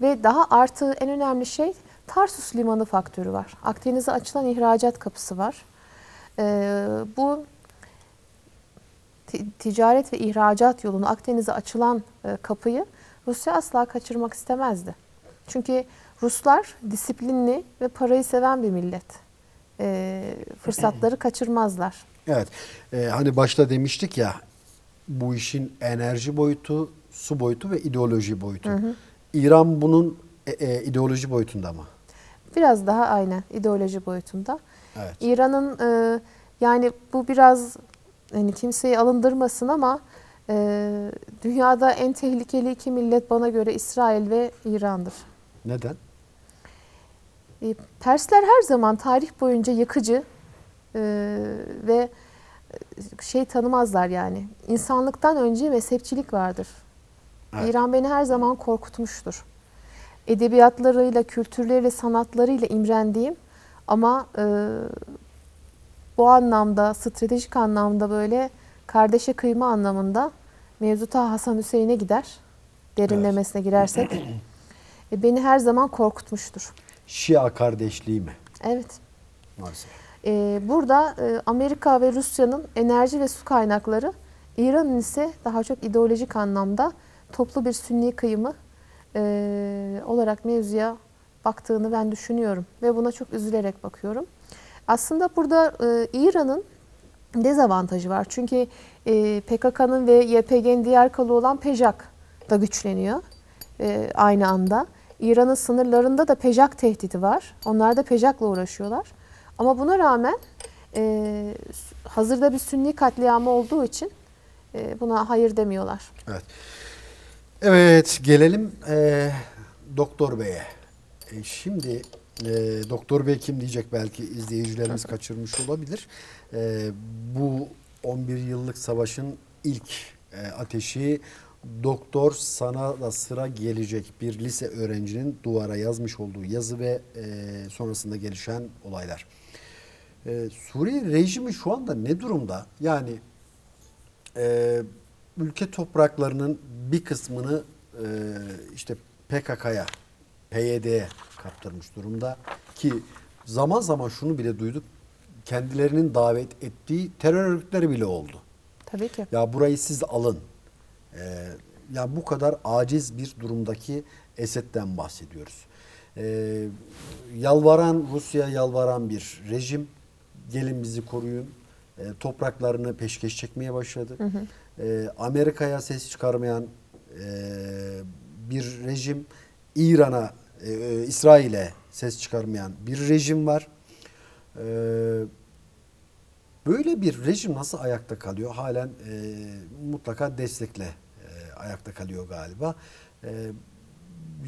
ve daha artı en önemli şey Tarsus limanı faktörü var. Akdeniz'e açılan ihracat kapısı var. E, bu ti- ticaret ve ihracat yolunu Akdeniz'e açılan e, kapıyı Rusya asla kaçırmak istemezdi. Çünkü Ruslar disiplinli ve parayı seven bir millet. E, fırsatları kaçırmazlar. Evet. Ee, hani başta demiştik ya bu işin enerji boyutu, su boyutu ve ideoloji boyutu. İran bunun e, e, ideoloji boyutunda mı? Biraz daha aynen ideoloji boyutunda. Evet. İran'ın e, yani bu biraz hani kimseyi alındırmasın ama e, dünyada en tehlikeli iki millet bana göre İsrail ve İran'dır. Neden? E, Persler her zaman tarih boyunca yakıcı e, ve e, şey tanımazlar yani. İnsanlıktan önce mezhepçilik vardır. Evet. İran beni her zaman korkutmuştur. Edebiyatlarıyla, kültürleriyle, sanatlarıyla imrendiğim ama e, bu anlamda, stratejik anlamda böyle kardeşe kıyma anlamında mevzu ta Hasan Hüseyin'e gider. Derinlemesine girersek. (clears throat) E, beni her zaman korkutmuştur. Şia kardeşliği mi? Evet. Maalesef. Ee, burada e, Amerika ve Rusya'nın enerji ve su kaynakları, İran'ın ise daha çok ideolojik anlamda toplu bir sünni kıyımı e, olarak mevzuya baktığını ben düşünüyorum ve buna çok üzülerek bakıyorum. Aslında burada e, İran'ın dezavantajı var. Çünkü e, PKK'nın ve YPG'nin diğer kolu olan PEJAK da güçleniyor e, aynı anda. İran'ın sınırlarında da PEJAK tehdidi var. Onlar da PEJAK'la uğraşıyorlar. Ama buna rağmen e, hazırda bir sünni katliamı olduğu için e, buna hayır demiyorlar. Evet. Evet gelelim e, Doktor Bey'e. E, şimdi e, Doktor Bey kim diyecek belki izleyicilerimiz kaçırmış olabilir. E, bu 11 yıllık savaşın ilk e, ateşi Doktor sana da sıra gelecek bir lise öğrencinin duvara yazmış olduğu yazı ve e, sonrasında gelişen olaylar. E, Suriye rejimi şu anda ne durumda? Yani e, ülke topraklarının bir kısmını e, işte PKK'ya, PYD'ye kaptırmış durumda ki zaman zaman şunu bile duyduk kendilerinin davet ettiği terör örgütleri bile oldu. Tabii ki. Ya burayı siz alın. Ee, ya bu kadar aciz bir durumdaki Esed'den bahsediyoruz. Ee, yalvaran Rusya yalvaran bir rejim. Gelin bizi koruyun. Ee, topraklarını peşkeş çekmeye başladı. Ee, Amerika'ya ses çıkarmayan e, bir rejim. İran'a, e, e, İsrail'e ses çıkarmayan bir rejim var. Ee, Böyle bir rejim nasıl ayakta kalıyor? Halen e, mutlaka destekle e, ayakta kalıyor galiba. E,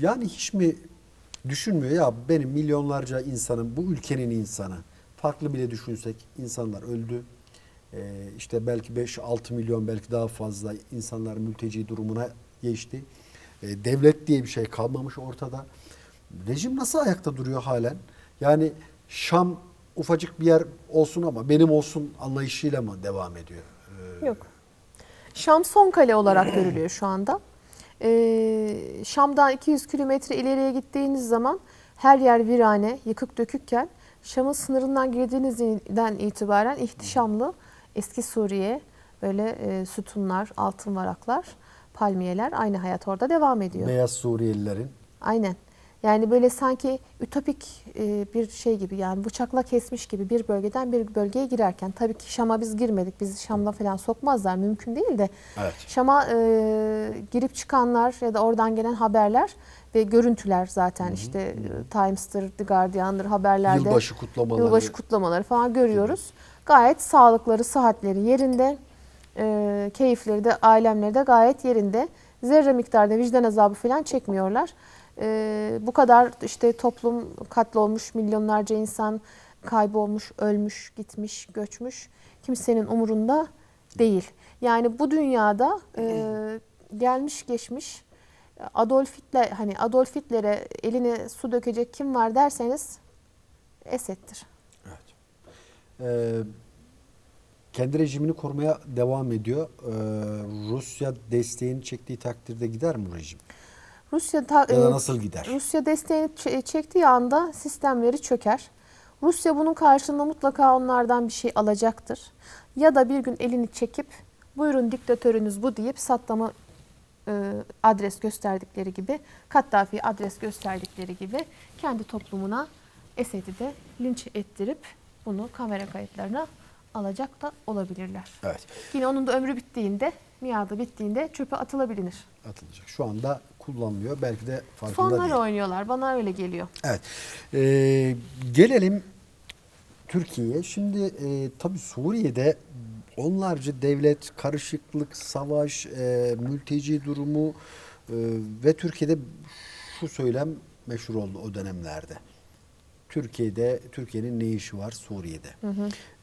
yani hiç mi düşünmüyor ya benim milyonlarca insanım, bu ülkenin insanı. Farklı bile düşünsek insanlar öldü. E, işte belki 5-6 milyon belki daha fazla insanlar mülteci durumuna geçti. E, devlet diye bir şey kalmamış ortada. Rejim nasıl ayakta duruyor halen? Yani Şam ufacık bir yer olsun ama benim olsun anlayışıyla mı devam ediyor? Ee, Yok. Şam son kale olarak görülüyor şu anda. e, Şam'dan 200 kilometre ileriye gittiğiniz zaman her yer virane, yıkık dökükken Şam'ın sınırından girdiğinizden itibaren ihtişamlı eski Suriye böyle e, sütunlar, altın varaklar, palmiyeler aynı hayat orada devam ediyor. Beyaz Suriyelilerin Aynen. Yani böyle sanki ütopik e, bir şey gibi yani bıçakla kesmiş gibi bir bölgeden bir bölgeye girerken tabii ki Şam'a biz girmedik. Bizi Şam'da falan sokmazlar mümkün değil de Evet. Şam'a e, girip çıkanlar ya da oradan gelen haberler ve görüntüler zaten işte e, Times'tır, The Guardian'dır haberlerde yılbaşı kutlamaları. yılbaşı kutlamaları falan görüyoruz. Gayet sağlıkları, sıhhatleri yerinde. E, keyifleri de, ailemleri de gayet yerinde. Zerre miktarda vicdan azabı falan çekmiyorlar. E, bu kadar işte toplum katlolmuş, milyonlarca insan kaybolmuş, ölmüş, gitmiş, göçmüş. Kimsenin umurunda değil. Yani bu dünyada e, gelmiş geçmiş Adolf Hitler hani Adolf Hitler'e eline su dökecek kim var derseniz Esed'dir. Evet. Ee, kendi rejimini korumaya devam ediyor. Ee, Rusya desteğini çektiği takdirde gider mi rejim? Rusya ta- Ya da e, nasıl gider? Rusya desteğini ç- çektiği anda sistemleri çöker. Rusya bunun karşılığında mutlaka onlardan bir şey alacaktır. Ya da bir gün elini çekip buyurun diktatörünüz bu deyip Saddam'ı e, adres gösterdikleri gibi, Kaddafi'ye adres gösterdikleri gibi kendi toplumuna Esed'i de linç ettirip bunu kamera kayıtlarına alacak da olabilirler. Evet. Yine onun da ömrü bittiğinde, miadı bittiğinde çöpe atılabilir. Atılacak. Şu anda kullanılıyor. Belki de farkında Sonları değil. oynuyorlar. Bana öyle geliyor. Evet. Ee, gelelim Türkiye'ye. Şimdi e, tabii Suriye'de onlarca devlet, karışıklık, savaş, e, mülteci durumu e, ve Türkiye'de şu söylem meşhur oldu o dönemlerde. Türkiye'de Türkiye'nin ne işi var Suriye'de?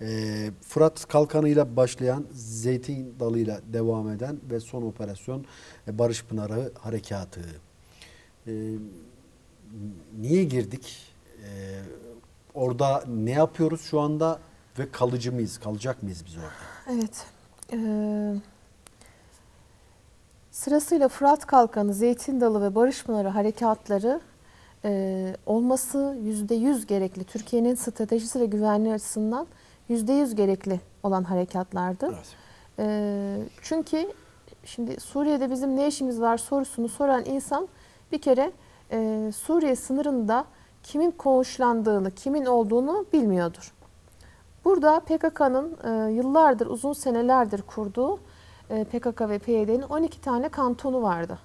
Ee, Fırat Kalkanı'yla başlayan Zeytin Dalı'yla devam eden ve son operasyon e, Barış Pınarı Harekatı. Ee, niye girdik? Ee, orada ne yapıyoruz şu anda ve kalıcı mıyız? Kalacak mıyız biz orada? Evet. Ee, sırasıyla Fırat Kalkanı, Zeytin Dalı ve Barış Pınarı harekatları e, olması yüzde yüz gerekli. Türkiye'nin stratejisi ve güvenliği açısından yüzde yüz gerekli olan harekatlardı. Evet. Ee, çünkü şimdi Suriye'de bizim ne işimiz var sorusunu soran insan bir kere e, Suriye sınırında kimin koğuşlandığını, kimin olduğunu bilmiyordur. Burada PKK'nın e, yıllardır, uzun senelerdir kurduğu e, PKK ve PYD'nin 12 tane kantonu vardı.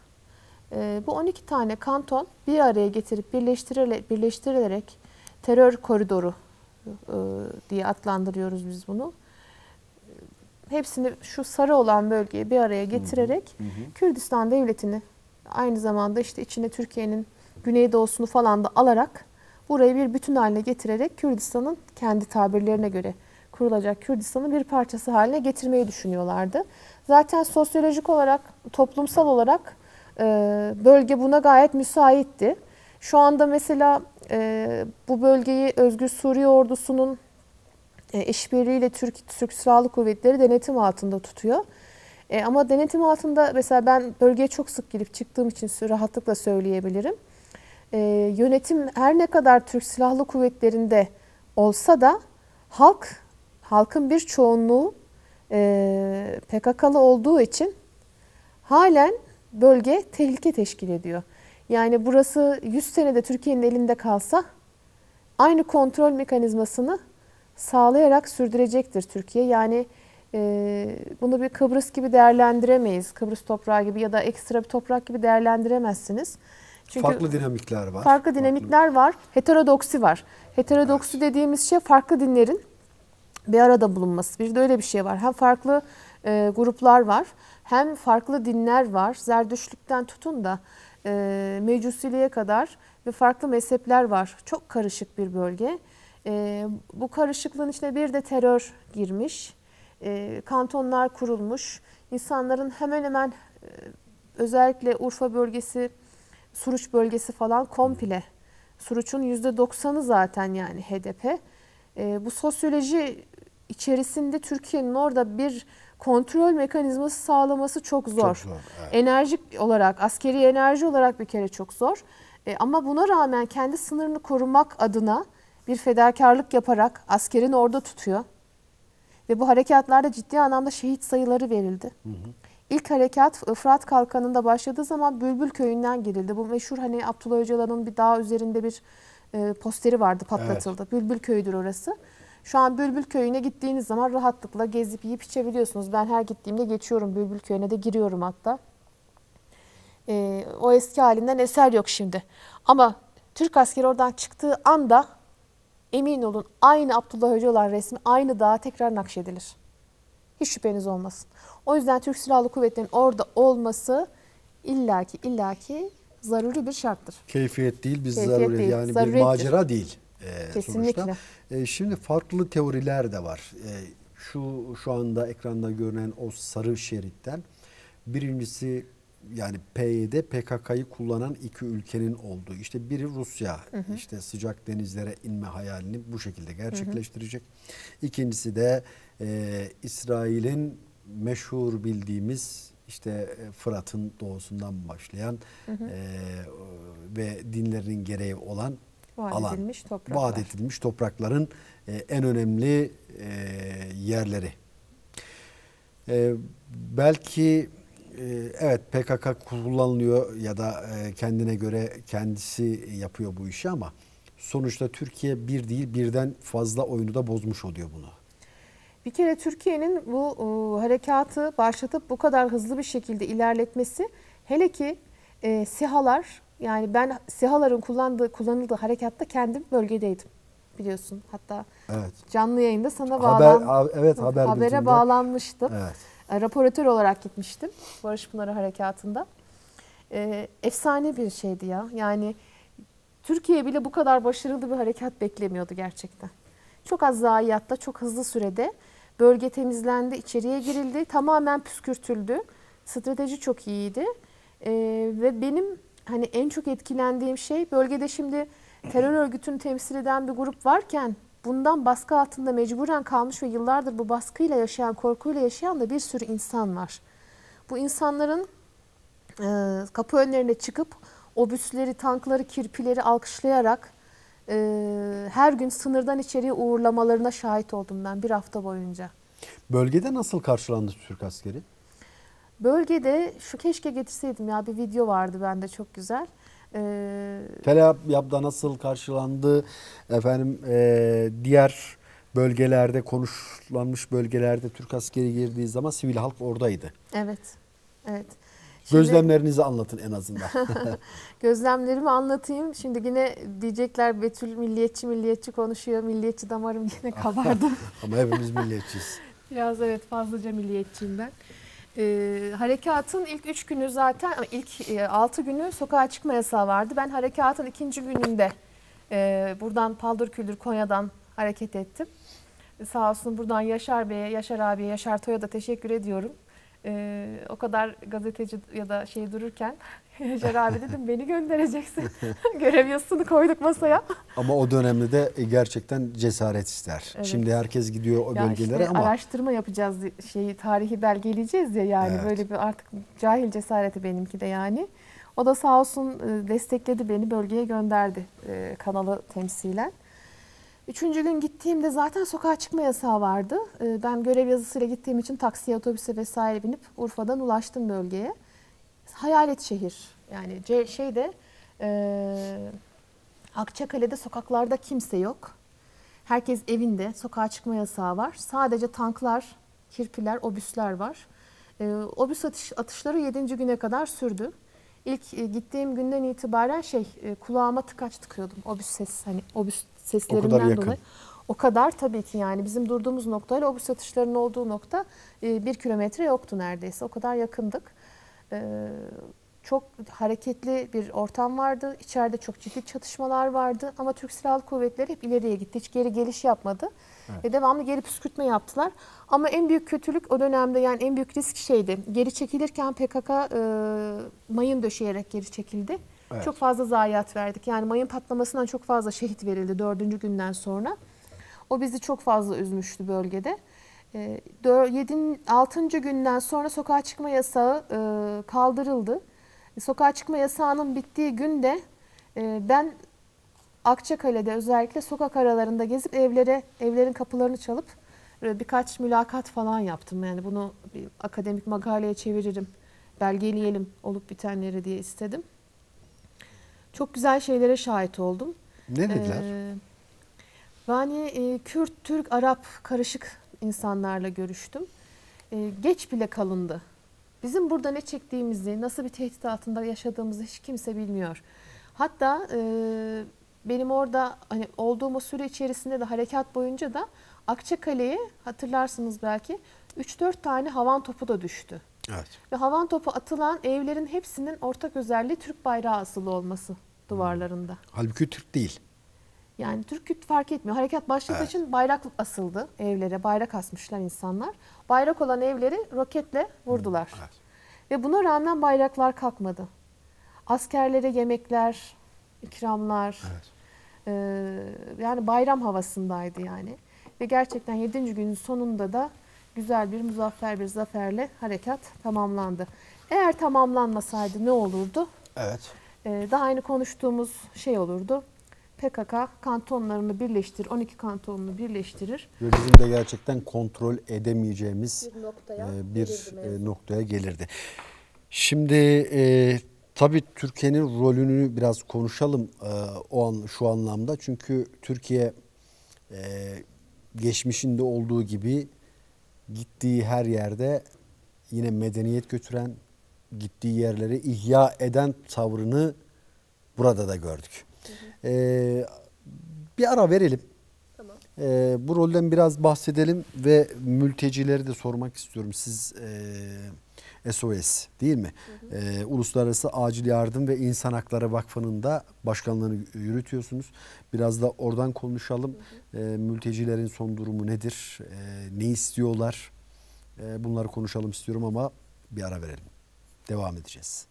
E, bu 12 tane kanton bir araya getirip birleştirilerek, birleştirilerek terör koridoru e, diye adlandırıyoruz biz bunu. Hepsini şu sarı olan bölgeye bir araya getirerek Kürdistan devletini aynı zamanda işte içine Türkiye'nin güneydoğusunu falan da alarak burayı bir bütün haline getirerek Kürdistan'ın kendi tabirlerine göre kurulacak Kürdistan'ın bir parçası haline getirmeyi düşünüyorlardı. Zaten sosyolojik olarak, toplumsal olarak bölge buna gayet müsaitti. Şu anda mesela e, bu bölgeyi Özgür Suriye Ordusu'nun e, işbirliğiyle Türk, Türk Silahlı Kuvvetleri denetim altında tutuyor. E, ama denetim altında mesela ben bölgeye çok sık girip çıktığım için rahatlıkla söyleyebilirim. Yönetim her ne kadar Türk Silahlı Kuvvetleri'nde olsa da halk, halkın bir çoğunluğu PKK'lı olduğu için halen bölge tehlike teşkil ediyor. Yani burası 100 senede Türkiye'nin elinde kalsa aynı kontrol mekanizmasını sağlayarak sürdürecektir Türkiye. Yani e, bunu bir Kıbrıs gibi değerlendiremeyiz. Kıbrıs toprağı gibi ya da ekstra bir toprak gibi değerlendiremezsiniz. Çünkü farklı dinamikler var. farklı dinamikler var. Heterodoksi var. Heterodoksi dediğimiz şey farklı dinlerin bir arada bulunması. Bir de öyle bir şey var. Hem farklı e, gruplar var, hem farklı dinler var. Zerdüştlükten tutun da e, Mecusiliğe kadar ve farklı mezhepler var. Çok karışık bir bölge. E, bu karışıklığın içine bir de terör girmiş. E, kantonlar kurulmuş. İnsanların hemen hemen e, özellikle Urfa bölgesi, Suruç bölgesi falan komple. Suruç'un %90'ı zaten yani HDP. E, bu sosyoloji içerisinde Türkiye'nin orada bir kontrol mekanizması sağlaması çok zor. Çok zor, evet. Enerjik olarak, askeri enerji olarak bir kere çok zor. E, ama buna rağmen kendi sınırını korumak adına bir fedakarlık yaparak askerini orada tutuyor. Ve bu harekatlarda ciddi anlamda şehit sayıları verildi. İlk harekat Fırat Kalkanı'nda başladığı zaman Bülbül Köyü'nden girildi. Bu meşhur hani Abdullah Öcalan'ın bir dağ üzerinde bir e, posteri vardı patlatıldı. Bülbül Köyü'dür orası. Şu an Bülbül Köyü'ne gittiğiniz zaman rahatlıkla gezip yiyip içebiliyorsunuz. Ben her gittiğimde geçiyorum Bülbül Köyü'ne de giriyorum hatta. E, o eski halinden eser yok şimdi. Ama Türk askeri oradan çıktığı anda emin olun aynı Abdullah Öcalan resmi aynı dağa tekrar nakşedilir. Hiç şüpheniz olmasın. O yüzden Türk Silahlı Kuvvetleri'nin orada olması illaki illaki zaruri bir şarttır. Keyfiyet değil, biz Keyfiyet zaruri değil, yani bir zarurettir. macera değil. E, Kesinlikle. Sonuçta. E, şimdi farklı teoriler de var. E, şu şu anda ekranda görünen o sarı şeritten birincisi yani PYD PKK'yı kullanan iki ülkenin olduğu. İşte biri Rusya işte sıcak denizlere inme hayalini bu şekilde gerçekleştirecek. İkincisi de e, İsrail'in meşhur bildiğimiz işte e, Fırat'ın doğusundan başlayan e, ve dinlerinin gereği olan Vaat alan, edilmiş topraklar. vaat edilmiş toprakların e, en önemli e, yerleri. E, belki e, evet PKK kullanılıyor ya da e, kendine göre kendisi yapıyor bu işi ama sonuçta Türkiye bir değil birden fazla oyunu da bozmuş oluyor bunu. Bir kere Türkiye'nin bu e, harekatı başlatıp bu kadar hızlı bir şekilde ilerletmesi hele ki e, SİHA'lar yani ben SİHA'ların kullandığı kullanıldığı harekatta kendim bölgedeydim biliyorsun. Hatta Evet. canlı yayında sana Haber, bağlan ha- evet haber habere bülteninde. bağlanmıştım. Evet. E, Raporatör olarak gitmiştim Barış Pınarı Harekatı'nda. E, efsane bir şeydi ya. Yani Türkiye bile bu kadar başarılı bir harekat beklemiyordu gerçekten. Çok az zayiatta, çok hızlı sürede bölge temizlendi, içeriye girildi, tamamen püskürtüldü. Strateji çok iyiydi. E, ve benim hani en çok etkilendiğim şey bölgede şimdi terör örgütünü temsil eden bir grup varken bundan baskı altında mecburen kalmış ve yıllardır bu baskıyla yaşayan, korkuyla yaşayan da bir sürü insan var. Bu insanların e, kapı önlerine çıkıp obüsleri, tankları, kirpileri alkışlayarak e, her gün sınırdan içeriye uğurlamalarına şahit oldum ben bir hafta boyunca. Bölgede nasıl karşılandı Türk askeri? Bölgede şu keşke getirseydim ya bir video vardı bende çok güzel. E, Tel Abyad'da nasıl karşılandı? Efendim e, diğer bölgelerde konuşlanmış bölgelerde Türk askeri girdiği zaman sivil halk oradaydı. evet, evet. Şimdi- Gözlemlerinizi anlatın en azından. (laughs) (laughs) Gözlemlerimi anlatayım. Şimdi yine diyecekler Betül milliyetçi milliyetçi konuşuyor. Milliyetçi damarım yine kabardı. (laughs) Ama hepimiz milliyetçiyiz. Biraz evet fazlaca milliyetçiyim ben. Ee, harekatın ilk üç günü zaten ilk e, altı günü sokağa çıkma yasağı vardı. Ben harekatın ikinci gününde e, buradan Paldır Küldür Konya'dan hareket ettim. Sağ olsun buradan Yaşar Bey'e, Yaşar abiye, Yaşar Toy'a da teşekkür ediyorum. Ee, o kadar gazeteci ya da şey dururken (laughs) Yaşar abi dedim beni göndereceksin. (laughs) Görev yazısını koyduk masaya. Ama o dönemde de gerçekten cesaret ister. Evet. Şimdi herkes gidiyor o Ya bölgelere işte ama araştırma yapacağız şeyi tarihi belgeleyeceğiz ya yani Evet. böyle bir artık cahil cesareti benimki de yani. O da sağ olsun e, destekledi beni bölgeye gönderdi e, kanalı temsilen. Üçüncü gün gittiğimde zaten sokağa çıkma yasağı vardı. E, Ben görev yazısıyla gittiğim için taksiye, otobüse vesaire binip Urfa'dan ulaştım bölgeye. Hayalet şehir. Yani şeyde e, Akçakale'de sokaklarda kimse yok. Herkes evinde, sokağa çıkma yasağı var. Sadece tanklar, kirpiler, obüsler var. Ee, obüs atış, atışları 7. güne kadar sürdü. İlk e, gittiğim günden itibaren şey e, kulağıma tıkaç tıkıyordum. Obüs ses hani obüs seslerinden yakın. dolayı. O kadar tabii ki yani bizim durduğumuz noktayla obüs atışlarının olduğu nokta e, bir kilometre yoktu neredeyse. O kadar yakındık. Ee, çok hareketli bir ortam vardı. İçeride çok ciddi çatışmalar vardı. Ama Türk Silahlı Kuvvetleri hep ileriye gitti. Hiç geri geliş yapmadı. Ve devamlı geri püskürtme yaptılar. Ama en büyük kötülük o dönemde yani en büyük risk şeydi. Geri çekilirken PKK e, mayın döşeyerek geri çekildi. Evet. Çok fazla zayiat verdik. Yani mayın patlamasından çok fazla şehit verildi dördüncü günden sonra. O bizi çok fazla üzmüştü bölgede. E, 7. 6. günden sonra sokağa çıkma yasağı e, kaldırıldı. Sokağa çıkma yasağının bittiği günde e, ben Akçakale'de özellikle sokak aralarında gezip evlere evlerin kapılarını çalıp e, birkaç mülakat falan yaptım. Yani bunu bir akademik makaleye çeviririm, belgeleyelim olup bitenleri diye istedim. Çok güzel şeylere şahit oldum. Ne dediler? Ee, yani e, Kürt, Türk, Arap karışık insanlarla görüştüm. Ee, geç bile kalındı. Bizim burada ne çektiğimizi, nasıl bir tehdit altında yaşadığımızı hiç kimse bilmiyor. Hatta e, benim orada hani olduğum o süre içerisinde de harekat boyunca da Akçakale'ye hatırlarsınız belki 3-4 tane havan topu da düştü. Evet. Ve havan topu atılan evlerin hepsinin ortak özelliği Türk bayrağı asılı olması duvarlarında. Halbuki Türk değil. Yani Türk fark etmiyor. Harekat başladığı Evet. için bayrak asıldı evlere. Bayrak asmışlar insanlar. Bayrak olan evleri roketle vurdular. Evet. Ve buna rağmen bayraklar kalkmadı. Askerlere yemekler, ikramlar, Evet. e, yani bayram havasındaydı yani. Ve gerçekten 7. günün sonunda da güzel bir muzaffer bir zaferle harekat tamamlandı. Eğer tamamlanmasaydı ne olurdu? Evet. Ee, daha aynı konuştuğumuz şey olurdu. PKK kantonlarını birleştir, 12 kantonunu birleştirir. Ve bizim de gerçekten kontrol edemeyeceğimiz Bir noktaya e, bir gelirdi e, noktaya gelirdi. Şimdi e, tabii Türkiye'nin rolünü biraz konuşalım e, o an şu anlamda çünkü Türkiye e, geçmişinde olduğu gibi gittiği her yerde yine medeniyet götüren, gittiği yerleri ihya eden tavrını burada da gördük. E, bir ara verelim. Tamam. Ee, bu rolden biraz bahsedelim ve mültecileri de sormak istiyorum. Siz e, SOS değil mi? Ee, Uluslararası Acil Yardım ve İnsan Hakları Vakfı'nın da başkanlığını yürütüyorsunuz. Biraz da oradan konuşalım. Ee, mültecilerin son durumu nedir? Ee, ne istiyorlar? Ee, bunları konuşalım istiyorum ama bir ara verelim. Devam edeceğiz.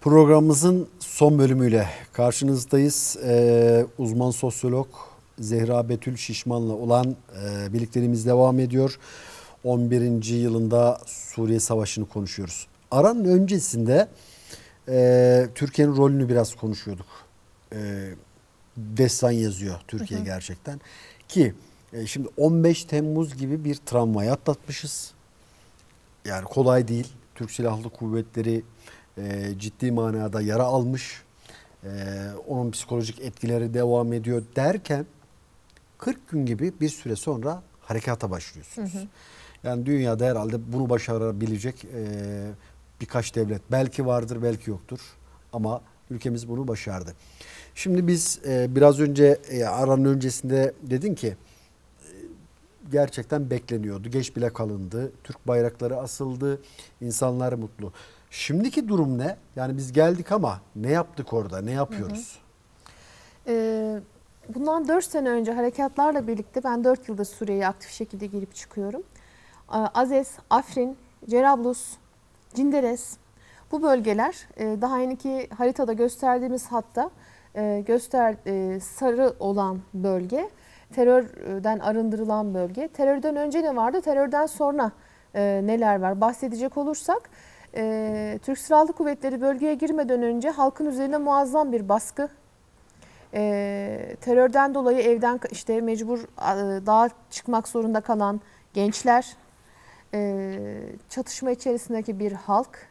Programımızın son bölümüyle karşınızdayız. Ee, uzman sosyolog Zehra Betül Şişman'la olan e, birlikteliğimiz devam ediyor. 11. yılında Suriye Savaşı'nı konuşuyoruz. Aranın öncesinde e, Türkiye'nin rolünü biraz konuşuyorduk. E, destan yazıyor Türkiye gerçekten. Ki e, şimdi 15 Temmuz gibi bir travmayı atlatmışız. Yani kolay değil. Türk Silahlı Kuvvetleri e, ciddi manada yara almış. E, onun psikolojik etkileri devam ediyor derken 40 gün gibi bir süre sonra harekata başlıyorsunuz. Yani dünyada herhalde bunu başarabilecek e, birkaç devlet belki vardır belki yoktur ama ülkemiz bunu başardı. Şimdi biz e, biraz önce e, aranın öncesinde dedin ki gerçekten bekleniyordu. Geç bile kalındı. Türk bayrakları asıldı. İnsanlar mutlu. Şimdiki durum ne? Yani biz geldik ama ne yaptık orada? Ne yapıyoruz? Ee, bundan 4 sene önce harekatlarla birlikte ben 4 yılda Suriye'ye aktif şekilde girip çıkıyorum. Ee, Azez, Afrin, Cerablus, Cinderes bu bölgeler e, daha yeniki haritada gösterdiğimiz hatta e, göster e, sarı olan bölge terörden arındırılan bölge. Terörden önce ne vardı? Terörden sonra neler var? Bahsedecek olursak e, Türk Silahlı Kuvvetleri bölgeye girmeden önce halkın üzerine muazzam bir baskı e, terörden dolayı evden işte mecbur e, dağa çıkmak zorunda kalan gençler, e, çatışma içerisindeki bir halk,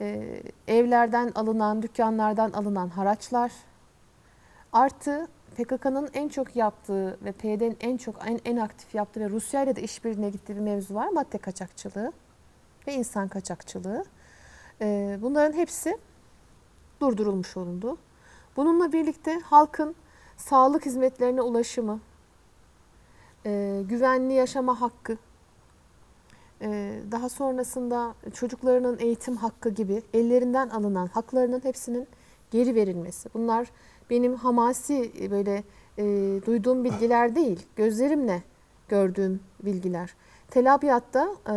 e, evlerden alınan, dükkanlardan alınan haraçlar, artı PKK'nın en çok yaptığı ve PYD'nin en çok en, en aktif yaptığı ve Rusya ile de işbirliğine gittiği bir mevzu var. Madde kaçakçılığı ve insan kaçakçılığı. E, bunların hepsi durdurulmuş olundu. Bununla birlikte halkın sağlık hizmetlerine ulaşımı, e, güvenli yaşama hakkı, e, daha sonrasında çocuklarının eğitim hakkı gibi ellerinden alınan haklarının hepsinin geri verilmesi. Bunlar benim hamasi böyle e, duyduğum bilgiler değil, gözlerimle gördüğüm bilgiler. Tel Abyad'da e,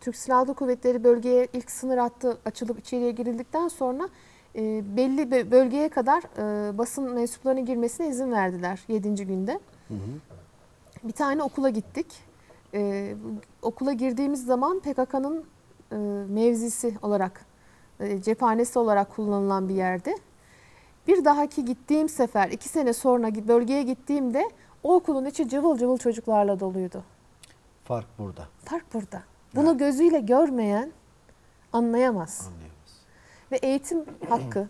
Türk Silahlı Kuvvetleri bölgeye ilk sınır hattı açılıp içeriye girildikten sonra e, belli bir bölgeye kadar e, basın mensuplarının girmesine izin verdiler 7. günde. Bir tane okula gittik. E, okula girdiğimiz zaman PKK'nın e, mevzisi olarak, e, cephanesi olarak kullanılan bir yerde. Bir dahaki gittiğim sefer, iki sene sonra bölgeye gittiğimde o okulun içi cıvıl cıvıl çocuklarla doluydu. Fark burada. Fark burada. Bunu gözüyle görmeyen anlayamaz. Anlayamaz. Ve eğitim hakkı,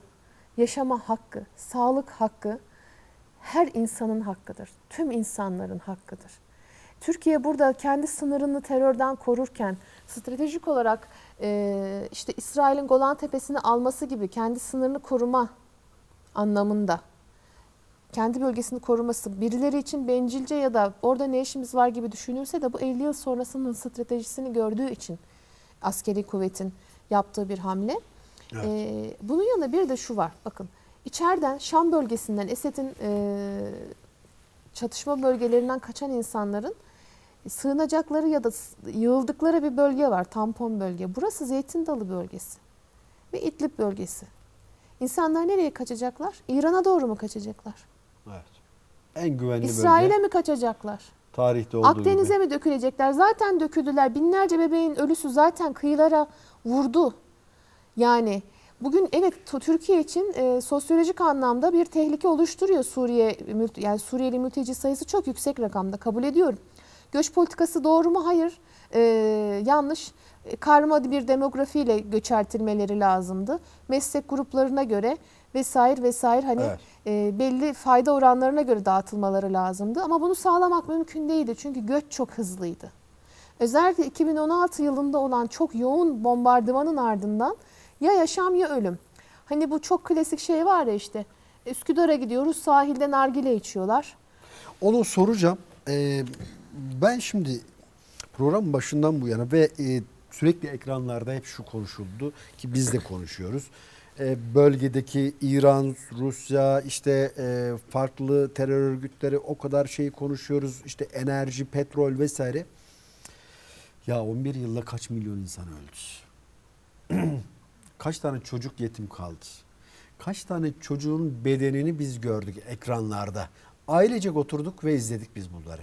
yaşama hakkı, sağlık hakkı her insanın hakkıdır. Tüm insanların hakkıdır. Türkiye burada kendi sınırını terörden korurken stratejik olarak e, işte İsrail'in Golan Tepesi'ni alması gibi kendi sınırını koruma anlamında kendi bölgesini koruması birileri için bencilce ya da orada ne işimiz var gibi düşünülse de bu 50 yıl sonrasının stratejisini gördüğü için askeri kuvvetin yaptığı bir hamle. Evet. Ee, bunun yanında bir de şu var. Bakın içeriden Şam bölgesinden Esed'in e, çatışma bölgelerinden kaçan insanların sığınacakları ya da yığıldıkları bir bölge var. Tampon bölge. Burası Zeytin Dalı bölgesi ve İdlib bölgesi. İnsanlar nereye kaçacaklar? İran'a doğru mu kaçacaklar? Evet. En güvenli İsrail'e bölge mi kaçacaklar? tarihte olduğu Akdeniz'e gibi. mi dökülecekler? Zaten döküldüler. Binlerce bebeğin ölüsü zaten kıyılara vurdu. Yani bugün evet Türkiye için e, sosyolojik anlamda bir tehlike oluşturuyor Suriye yani Suriyeli mülteci sayısı çok yüksek rakamda kabul ediyorum. Göç politikası doğru mu? Hayır. E, yanlış. E, Karma bir demografiyle göçertilmeleri lazımdı. Meslek gruplarına göre vesaire vesaire hani Evet. e, belli fayda oranlarına göre dağıtılmaları lazımdı. Ama bunu sağlamak mümkün değildi çünkü göç çok hızlıydı. Özellikle 2016 yılında olan çok yoğun bombardımanın ardından ya yaşam ya ölüm. Hani bu çok klasik şey var ya işte Üsküdar'a gidiyoruz sahilde nargile içiyorlar. Onu soracağım. Ee, ben şimdi program başından bu yana ve e, sürekli ekranlarda hep şu konuşuldu ki biz de konuşuyoruz. Ee, bölgedeki İran, Rusya, işte e, farklı terör örgütleri o kadar şeyi konuşuyoruz. İşte enerji, petrol vesaire. Ya 11 yılda kaç milyon insan öldü? (clears throat) kaç tane çocuk yetim kaldı? Kaç tane çocuğun bedenini biz gördük ekranlarda. Ailecek oturduk ve izledik biz bunları.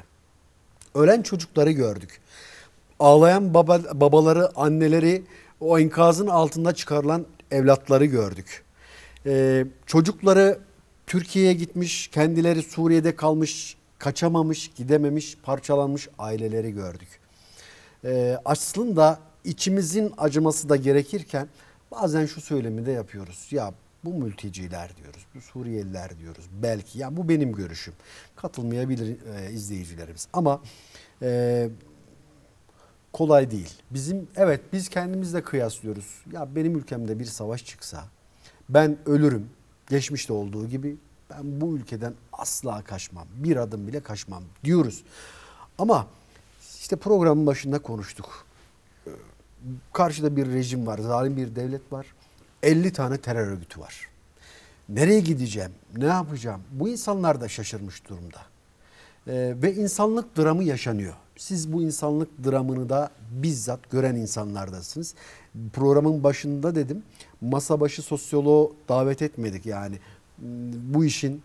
Ölen çocukları gördük. Ağlayan baba, babaları, anneleri, o enkazın altında çıkarılan evlatları gördük. Ee, çocukları Türkiye'ye gitmiş, kendileri Suriye'de kalmış, kaçamamış, gidememiş, parçalanmış aileleri gördük. Ee, aslında içimizin acıması da gerekirken bazen şu söylemi de yapıyoruz. Ya bu mülteciler diyoruz, bu Suriyeliler diyoruz. Belki ya bu benim görüşüm. Katılmayabilir e, izleyicilerimiz. Ama e, kolay değil. Bizim evet biz kendimizle kıyaslıyoruz. Ya benim ülkemde bir savaş çıksa ben ölürüm. Geçmişte olduğu gibi ben bu ülkeden asla kaçmam. Bir adım bile kaçmam diyoruz. Ama işte programın başında konuştuk. Karşıda bir rejim var, zalim bir devlet var. 50 tane terör örgütü var. Nereye gideceğim? Ne yapacağım? Bu insanlar da şaşırmış durumda. Ee, ve insanlık dramı yaşanıyor. Siz bu insanlık dramını da bizzat gören insanlardasınız. Programın başında dedim masa başı sosyoloğu davet etmedik yani. Bu işin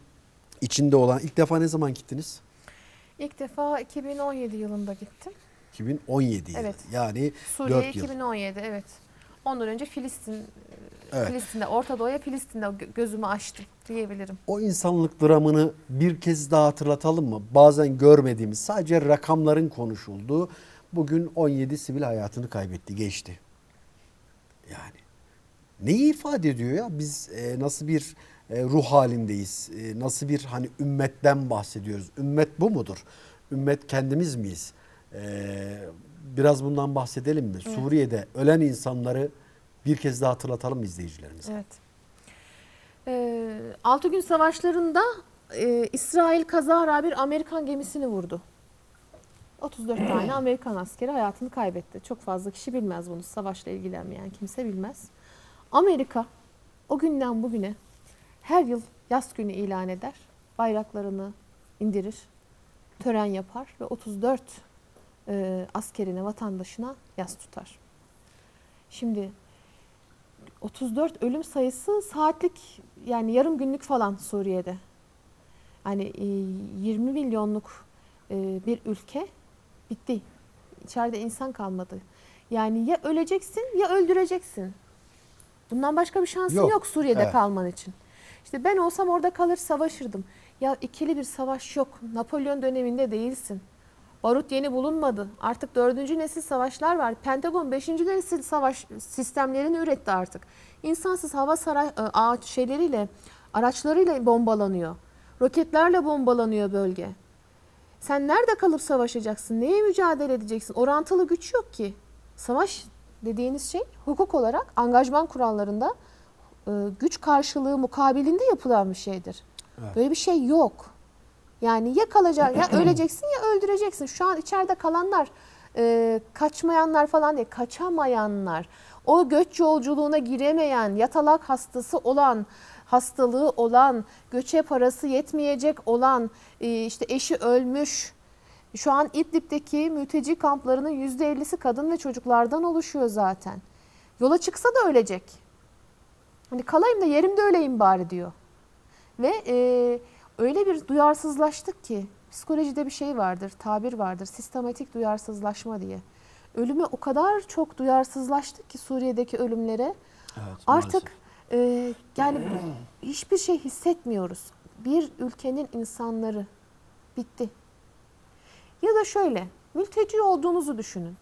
içinde olan ilk defa ne zaman gittiniz? İlk defa 2017 yılında gittim. 2017 yılı. Evet. Yani Suriye 4 yıl. 2017 evet. Ondan önce Filistin Evet. Filistin'de Orta Doğu'ya Filistin'de gö- gözümü açtım diyebilirim. O insanlık dramını bir kez daha hatırlatalım mı? Bazen görmediğimiz sadece rakamların konuşulduğu bugün 17 sivil hayatını kaybetti, geçti. Yani neyi ifade ediyor ya? Biz e, nasıl bir e, ruh halindeyiz? E, nasıl bir hani ümmetten bahsediyoruz? Ümmet bu mudur? Ümmet kendimiz miyiz? E, biraz bundan bahsedelim mi? Suriye'de ölen insanları bir kez daha hatırlatalım izleyicilerimize. Evet. Ee, Altı gün savaşlarında e, İsrail kazara bir Amerikan gemisini vurdu. 34 (clears throat) tane Amerikan askeri hayatını kaybetti. Çok fazla kişi bilmez bunu. Savaşla ilgilenmeyen kimse bilmez. Amerika o günden bugüne her yıl yaz günü ilan eder. Bayraklarını indirir, tören yapar ve 34 e, askerine, vatandaşına yas tutar. Şimdi 34 ölüm sayısı saatlik yani yarım günlük falan Suriye'de. Yani e, 20 milyonluk e, bir ülke bitti. İçeride insan kalmadı. Yani ya öleceksin ya öldüreceksin. Bundan başka bir şansın yok, Yok, Suriye'de evet. kalman için. İşte ben olsam orada kalır savaşırdım. Ya ikili bir savaş yok. Napolyon döneminde değilsin. Barut yeni bulunmadı. Artık dördüncü nesil savaşlar var. Pentagon beşinci nesil savaş sistemlerini üretti artık. İnsansız hava saray e, ağaç şeyleriyle, araçlarıyla bombalanıyor. Roketlerle bombalanıyor bölge. Sen nerede kalıp savaşacaksın? Neye mücadele edeceksin? Orantılı güç yok ki. Savaş dediğiniz şey hukuk olarak angajman kurallarında e, güç karşılığı mukabilinde yapılan bir şeydir. Evet. Böyle bir şey yok. Yani ya kalacak ya öleceksin ya öldüreceksin. Şu an içeride kalanlar e, kaçmayanlar falan değil, kaçamayanlar. O göç yolculuğuna giremeyen, yatalak hastası olan, hastalığı olan, göçe parası yetmeyecek olan, e, işte eşi ölmüş. Şu an İdlib'deki mülteci kamplarının %50'si kadın ve çocuklardan oluşuyor zaten. Yola çıksa da ölecek. Hani kalayım da yerimde öleyim bari diyor. Ve e, öyle bir duyarsızlaştık ki psikolojide bir şey vardır, tabir vardır. Sistematik duyarsızlaşma diye. Ölüme o kadar çok duyarsızlaştık ki Suriye'deki ölümlere. Evet, Artık e, yani hiçbir şey hissetmiyoruz. Bir ülkenin insanları bitti. Ya da şöyle, mülteci olduğunuzu düşünün.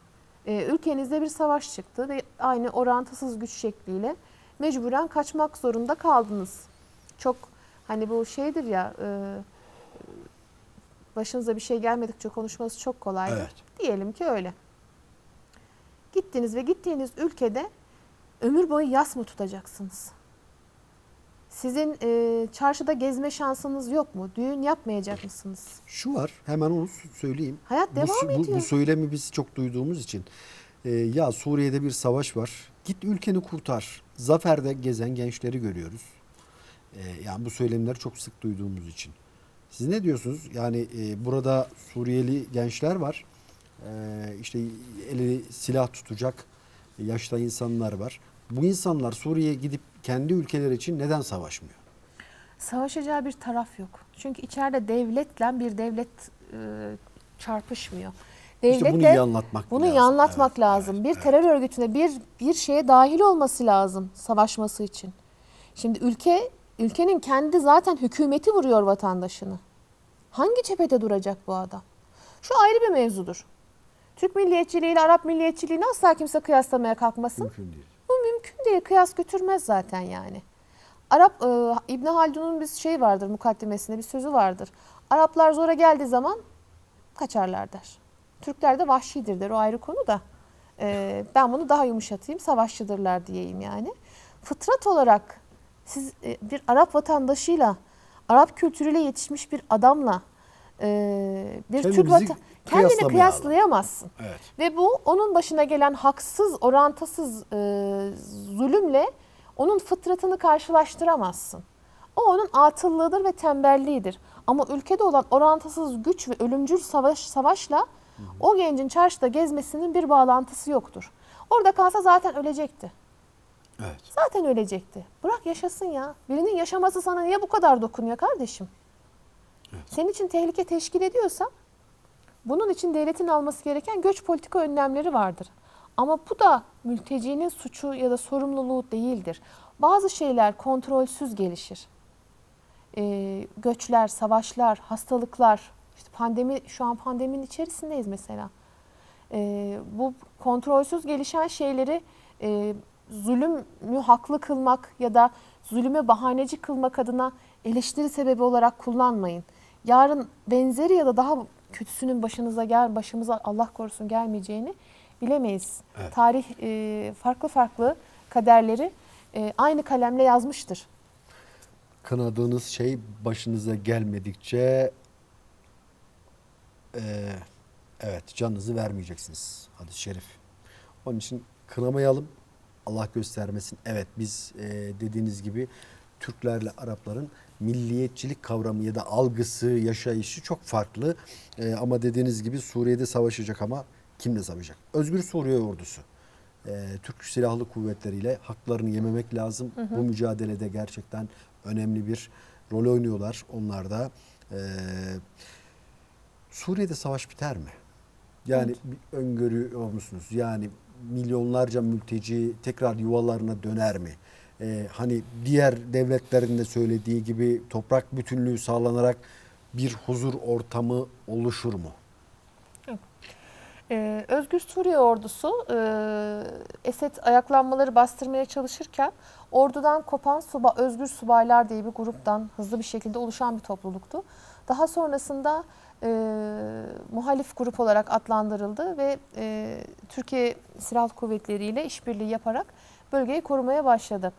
E, ülkenizde bir savaş çıktı ve aynı orantısız güç şekliyle mecburen kaçmak zorunda kaldınız. Çok hani bu şeydir ya, e, başınıza bir şey gelmedikçe konuşması çok kolaydır. Evet. Diyelim ki öyle. Gittiniz ve gittiğiniz ülkede ömür boyu yas mı tutacaksınız? Sizin e, çarşıda gezme şansınız yok mu? Düğün yapmayacak mısınız? Şu var hemen onu söyleyeyim. Hayat Bu, devam bu, ediyor. bu söylemi biz çok duyduğumuz için. Ee, ya Suriye'de bir savaş var. Git ülkeni kurtar. Zafer'de gezen gençleri görüyoruz. Ee, yani bu söylemleri çok sık duyduğumuz için. Siz ne diyorsunuz? Yani e, burada Suriyeli gençler var. Ee, işte eli silah tutacak yaşta insanlar var. Bu insanlar Suriye'ye gidip kendi ülkeleri için neden savaşmıyor? Savaşacağı bir taraf yok. Çünkü içeride devletle bir devlet e, çarpışmıyor. İşte bunu iyi anlatmak Bunu lazım. iyi anlatmak Evet, lazım. evet, bir evet. terör örgütüne bir bir şeye dahil olması lazım savaşması için. Şimdi ülke ülkenin kendi zaten hükümeti vuruyor vatandaşını. Hangi cephede duracak bu adam? Şu ayrı bir mevzudur. Türk milliyetçiliği ile Arap milliyetçiliğini asla kimse kıyaslamaya kalkmasın. Mümkün değil. Bu mümkün değil. Kıyas götürmez zaten yani. Arap e, İbn Haldun'un bir şey vardır mukaddimesinde bir sözü vardır. Araplar zora geldiği zaman kaçarlar der. Türkler de vahşidir der. O ayrı konu da. E, ben bunu daha yumuşatayım. Savaşçıdırlar diyeyim yani. Fıtrat olarak siz e, bir Arap vatandaşıyla Arap kültürüyle yetişmiş bir adamla e, bir Türk Kendimizi vatan kendini kıyaslayamazsın. Evet. Ve bu onun başına gelen haksız, orantısız e, zulümle onun fıtratını karşılaştıramazsın. O onun atıllığıdır ve tembelliğidir. Ama ülkede olan orantısız güç ve ölümcül savaş savaşla o gencin çarşıda gezmesinin bir bağlantısı yoktur. Orada kalsa zaten ölecekti. Evet. Zaten ölecekti. Bırak yaşasın ya. Birinin yaşaması sana niye bu kadar dokunuyor kardeşim? Senin için tehlike teşkil ediyorsa bunun için devletin alması gereken göç politika önlemleri vardır. Ama bu da mültecinin suçu ya da sorumluluğu değildir. Bazı şeyler kontrolsüz gelişir. Ee, göçler, savaşlar, hastalıklar, işte pandemi şu an pandeminin içerisindeyiz mesela. Ee, bu kontrolsüz gelişen şeyleri e, zulümü haklı kılmak ya da zulüme bahaneci kılmak adına eleştiri sebebi olarak kullanmayın. Yarın benzeri ya da daha kötüsünün başınıza gel, başımıza Allah korusun gelmeyeceğini bilemeyiz. Evet. Tarih e, farklı farklı kaderleri e, aynı kalemle yazmıştır. Kınadığınız şey başınıza gelmedikçe eee, evet canınızı vermeyeceksiniz. Hadis-i şerif. Onun için kınamayalım. Allah göstermesin. Evet biz eee, dediğiniz gibi Türklerle Arapların milliyetçilik kavramı ya da algısı, yaşayışı çok farklı. E, ama dediğiniz gibi Suriye'de savaşacak ama kimle savaşacak? Özgür Suriye ordusu. E, Türk Silahlı Kuvvetleri ile haklarını yememek lazım. Bu mücadelede gerçekten önemli bir rol oynuyorlar onlar da. E, Suriye'de savaş biter mi? Yani bir öngörüyor musunuz? Yani milyonlarca mülteci tekrar yuvalarına döner mi? Ee, hani diğer devletlerin de söylediği gibi toprak bütünlüğü sağlanarak bir huzur ortamı oluşur mu? Ee, Özgür Suriye ordusu e, Esed ayaklanmaları bastırmaya çalışırken ordudan kopan suba, Özgür Subaylar diye bir gruptan hızlı bir şekilde oluşan bir topluluktu. Daha sonrasında e, muhalif grup olarak adlandırıldı ve e, Türkiye Silahlı Kuvvetleri ile işbirliği yaparak bölgeyi korumaya başladı.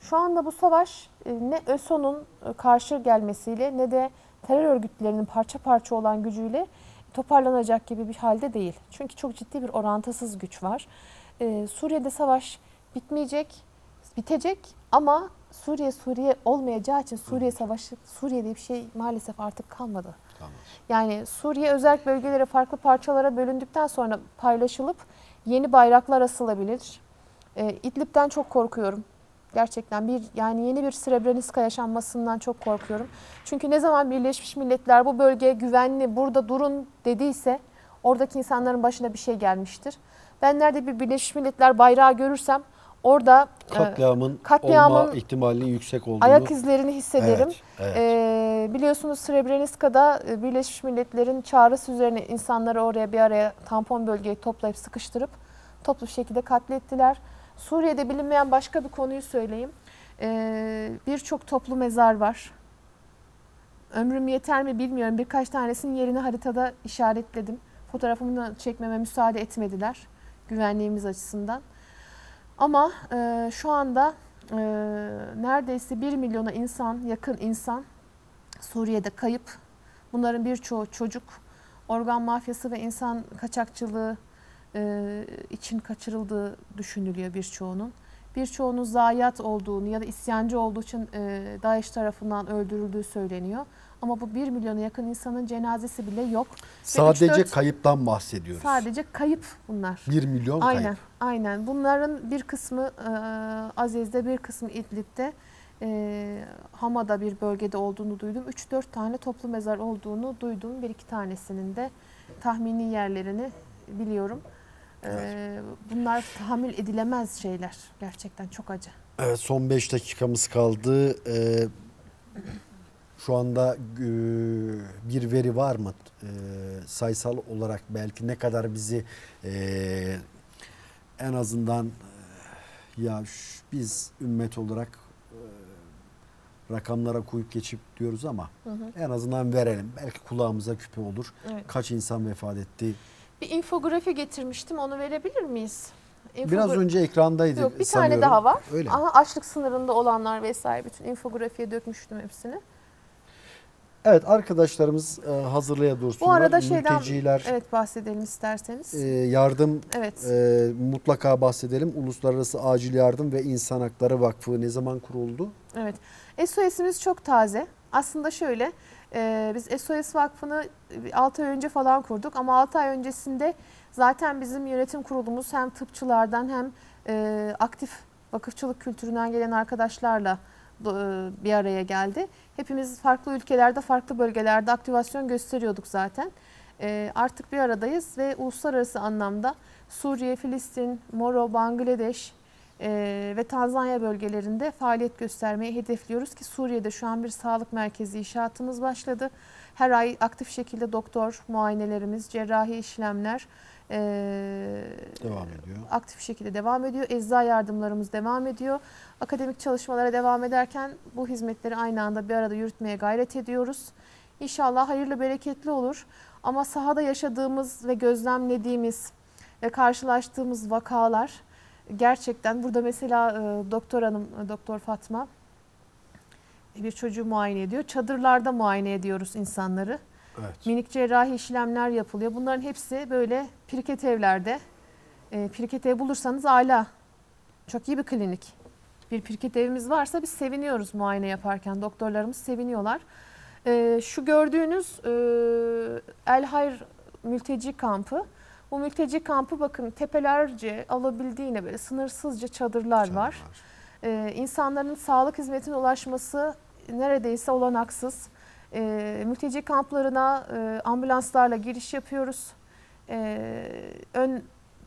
Şu anda bu savaş e, ne ÖSO'nun e, karşı gelmesiyle ne de terör örgütlerinin parça parça olan gücüyle toparlanacak gibi bir halde değil. Çünkü çok ciddi bir orantısız güç var. Ee, Suriye'de savaş bitmeyecek, bitecek ama Suriye Suriye olmayacağı için Suriye Savaşı, Suriye diye bir şey maalesef artık kalmadı. Yani Suriye özel bölgelere farklı parçalara bölündükten sonra paylaşılıp yeni bayraklar asılabilir. Ee, İdlib'den çok korkuyorum. Gerçekten bir yani yeni bir Srebrenica yaşanmasından çok korkuyorum. Çünkü ne zaman Birleşmiş Milletler bu bölge güvenli burada durun dediyse oradaki insanların başına bir şey gelmiştir. Ben nerede bir Birleşmiş Milletler bayrağı görürsem orada e, Katliamın, katliamın olma ihtimalinin yüksek olduğunu. ayak izlerini hissederim. Evet, evet. Ee, biliyorsunuz Srebrenica'da e, Birleşmiş Milletler'in çağrısı üzerine insanları oraya bir araya tampon bölgeyi toplayıp sıkıştırıp toplu bir şekilde katlettiler. Suriye'de bilinmeyen başka bir konuyu söyleyeyim. Ee, Birçok toplu mezar var. Ömrüm yeter mi bilmiyorum. Birkaç tanesinin yerini haritada işaretledim. Fotoğrafımı çekmeme müsaade etmediler güvenliğimiz açısından. Ama e, şu anda e, neredeyse 1 milyona insan, yakın insan Suriye'de kayıp. Bunların birçoğu çocuk. Organ mafyası ve insan kaçakçılığı e, için kaçırıldığı düşünülüyor birçoğunun. Birçoğunun zayiat olduğunu ya da isyancı olduğu için e, DAEŞ tarafından öldürüldüğü söyleniyor. Ama bu 1 milyona yakın insanın cenazesi bile yok. Sadece 3-4 kayıptan bahsediyoruz. Sadece kayıp bunlar. 1 milyon Aynen, kayıp. aynen. Bunların bir kısmı e, Azez'de, bir kısmı İdlib'de, e, Hama'da bir bölgede olduğunu duydum. 3-4 tane toplu mezar olduğunu duydum. Bir iki tanesinin de tahmini yerlerini biliyorum. E, bunlar tahammül edilemez şeyler. Gerçekten çok acı. Evet son 5 dakikamız kaldı. Ee, şu anda e, bir veri var mı? Ee, sayısal olarak belki ne kadar bizi e, en azından e, ya ş- biz ümmet olarak e, rakamlara koyup geçip diyoruz ama en azından verelim. Belki kulağımıza küpe olur. Evet. Kaç insan vefat etti? Bir infografi getirmiştim. Onu verebilir miyiz? Biraz Infogra- önce ekrandaydı Yok bir sanıyorum. tane daha var. Öyle? Aha açlık sınırında olanlar vesaire bütün infografiye dökmüştüm hepsini. Evet arkadaşlarımız e, hazırlaya dursunlar. Bu arada şeyden Mülteciler evet bahsedelim isterseniz. e, yardım evet. e, mutlaka bahsedelim. Uluslararası Acil Yardım ve İnsan Hakları Vakfı ne zaman kuruldu? Evet. SOS'imiz çok taze. Aslında şöyle, e, biz SOS Vakfı'nı 6 ay önce falan kurduk ama 6 ay öncesinde zaten bizim yönetim kurulumuz hem tıpçılardan hem e, aktif vakıfçılık kültüründen gelen arkadaşlarla bir araya geldi. Hepimiz farklı ülkelerde, farklı bölgelerde aktivasyon gösteriyorduk zaten. E, artık bir aradayız ve uluslararası anlamda Suriye, Filistin, Moro, Bangladeş, ee, ve Tanzanya bölgelerinde faaliyet göstermeyi hedefliyoruz ki Suriye'de şu an bir sağlık merkezi inşaatımız başladı. Her ay aktif şekilde doktor muayenelerimiz, cerrahi işlemler ee, Devam ediyor. aktif şekilde devam ediyor. Ecza yardımlarımız devam ediyor. Akademik çalışmalara devam ederken bu hizmetleri aynı anda bir arada yürütmeye gayret ediyoruz. İnşallah hayırlı bereketli olur. Ama sahada yaşadığımız ve gözlemlediğimiz ve karşılaştığımız vakalar gerçekten burada mesela e, doktor hanım, e, doktor Fatma bir çocuğu muayene ediyor. Çadırlarda muayene ediyoruz insanları. Evet. Minik cerrahi işlemler yapılıyor. Bunların hepsi böyle piriket evlerde. E, piriket ev bulursanız ala. Çok iyi bir klinik. bir pirket evimiz varsa biz seviniyoruz muayene yaparken. Doktorlarımız seviniyorlar. Ee, şu gördüğünüz e, El Hayr mülteci kampı. Bu mülteci kampı bakın tepelerce alabildiğine böyle sınırsızca çadırlar var. Ee, insanların sağlık hizmetine ulaşması neredeyse olanaksız. Ee, mülteci kamplarına e, ambulanslarla giriş yapıyoruz. Ee, ön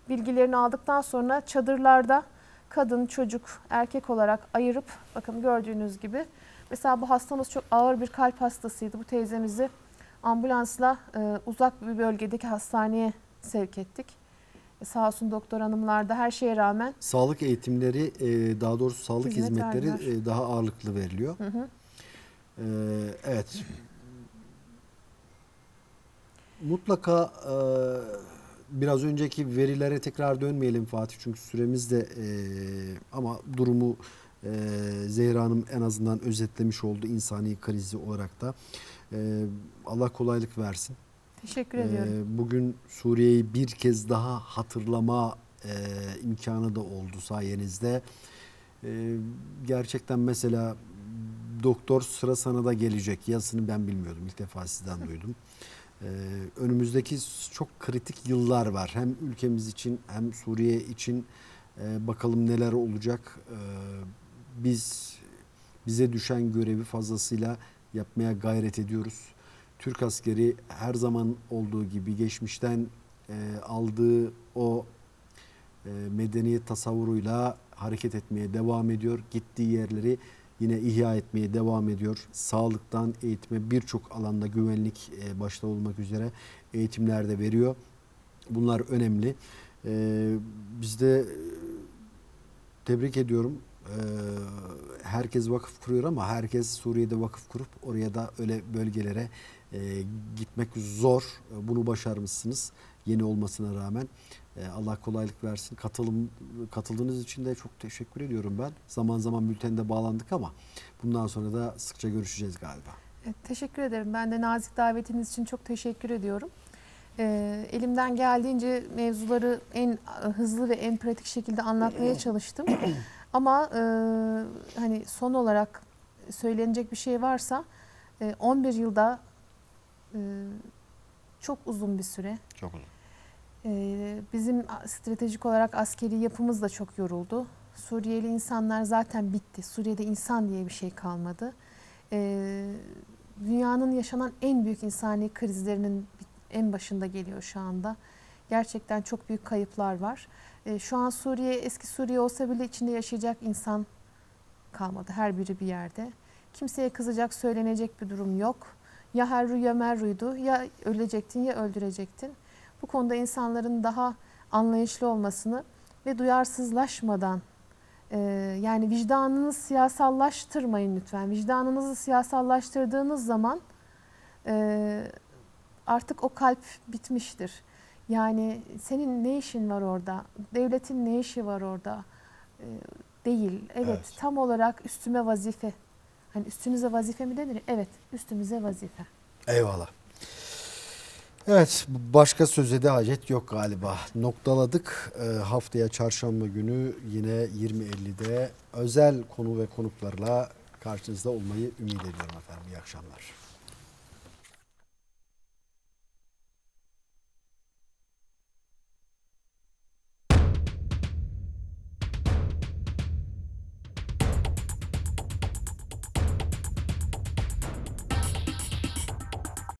bilgilerini aldıktan sonra çadırlarda kadın, çocuk, erkek olarak ayırıp bakın gördüğünüz gibi mesela bu hastamız çok ağır bir kalp hastasıydı. Bu teyzemizi ambulansla e, uzak bir bölgedeki hastaneye sevk ettik. E, sağ olsun doktor hanımlar da her şeye rağmen Sağlık eğitimleri e, daha doğrusu sağlık Hizmet hizmetleri verdiler. e, daha ağırlıklı veriliyor. hı hı, E, evet. Mutlaka e, biraz önceki verilere tekrar dönmeyelim Fatih çünkü süremiz de e, ama durumu e, Zehra Hanım en azından özetlemiş oldu insani krizi olarak da. E, Allah kolaylık versin. teşekkür ediyorum. Ee, Bugün Suriye'yi bir kez daha hatırlama e, imkanı da oldu sayenizde. Ee, gerçekten mesela doktor sıra sana da gelecek yazısını ben bilmiyordum. İlk defa sizden duydum. Ee, önümüzdeki çok kritik yıllar var. Hem ülkemiz için hem Suriye için Ee, bakalım neler olacak. Ee, biz bize düşen görevi fazlasıyla yapmaya gayret ediyoruz. Türk askeri her zaman olduğu gibi geçmişten e, aldığı o e, medeniyet tasavvuruyla hareket etmeye devam ediyor. Gittiği yerleri yine ihya etmeye devam ediyor. Sağlıktan eğitime birçok alanda güvenlik e, başta olmak üzere eğitimler de veriyor. Bunlar önemli. E, biz de e, tebrik ediyorum. Herkes vakıf kuruyor ama herkes Suriye'de vakıf kurup oraya da öyle bölgelere gitmek zor. Bunu başarmışsınız yeni olmasına rağmen. E, Allah kolaylık versin. Katılım katıldığınız için de çok teşekkür ediyorum ben. Zaman zaman bültende bağlandık ama bundan sonra da sıkça görüşeceğiz galiba. Evet, teşekkür ederim. Ben de nazik davetiniz için çok teşekkür ediyorum. Ee, elimden geldiğince mevzuları en e, hızlı ve en pratik şekilde anlatmaya (clears throat) çalıştım. Ama e, hani son olarak söylenecek bir şey varsa e, 11 yılda e, çok uzun bir süre. Çok uzun. Ee, Bizim stratejik olarak askeri yapımız da çok yoruldu. Suriyeli insanlar zaten bitti. Suriye'de insan diye bir şey kalmadı. Ee, Dünyanın yaşanan en büyük insani krizlerinin en başında geliyor şu anda. Gerçekten çok büyük kayıplar var. Ee, Şu an Suriye eski Suriye olsa bile içinde yaşayacak insan kalmadı. Her biri bir yerde. Kimseye kızacak, söylenecek bir durum yok. Ya herru ya merruydu. Ya ölecektin ya öldürecektin. Bu konuda insanların daha anlayışlı olmasını ve duyarsızlaşmadan e, yani vicdanınızı siyasallaştırmayın lütfen. Vicdanınızı siyasallaştırdığınız zaman e, artık o kalp bitmiştir. Yani senin ne işin var orada? Devletin ne işi var orada? E, değil. Evet, Evet. tam olarak üstüme vazife. Hani üstünüze vazife mi denir? Evet, üstümüze vazife. Eyvallah. Evet başka söze de hacet yok galiba. Noktaladık. Ee, haftaya çarşamba günü yine 20.50'de özel konu ve konuklarla karşınızda olmayı ümit ediyorum efendim. İyi akşamlar.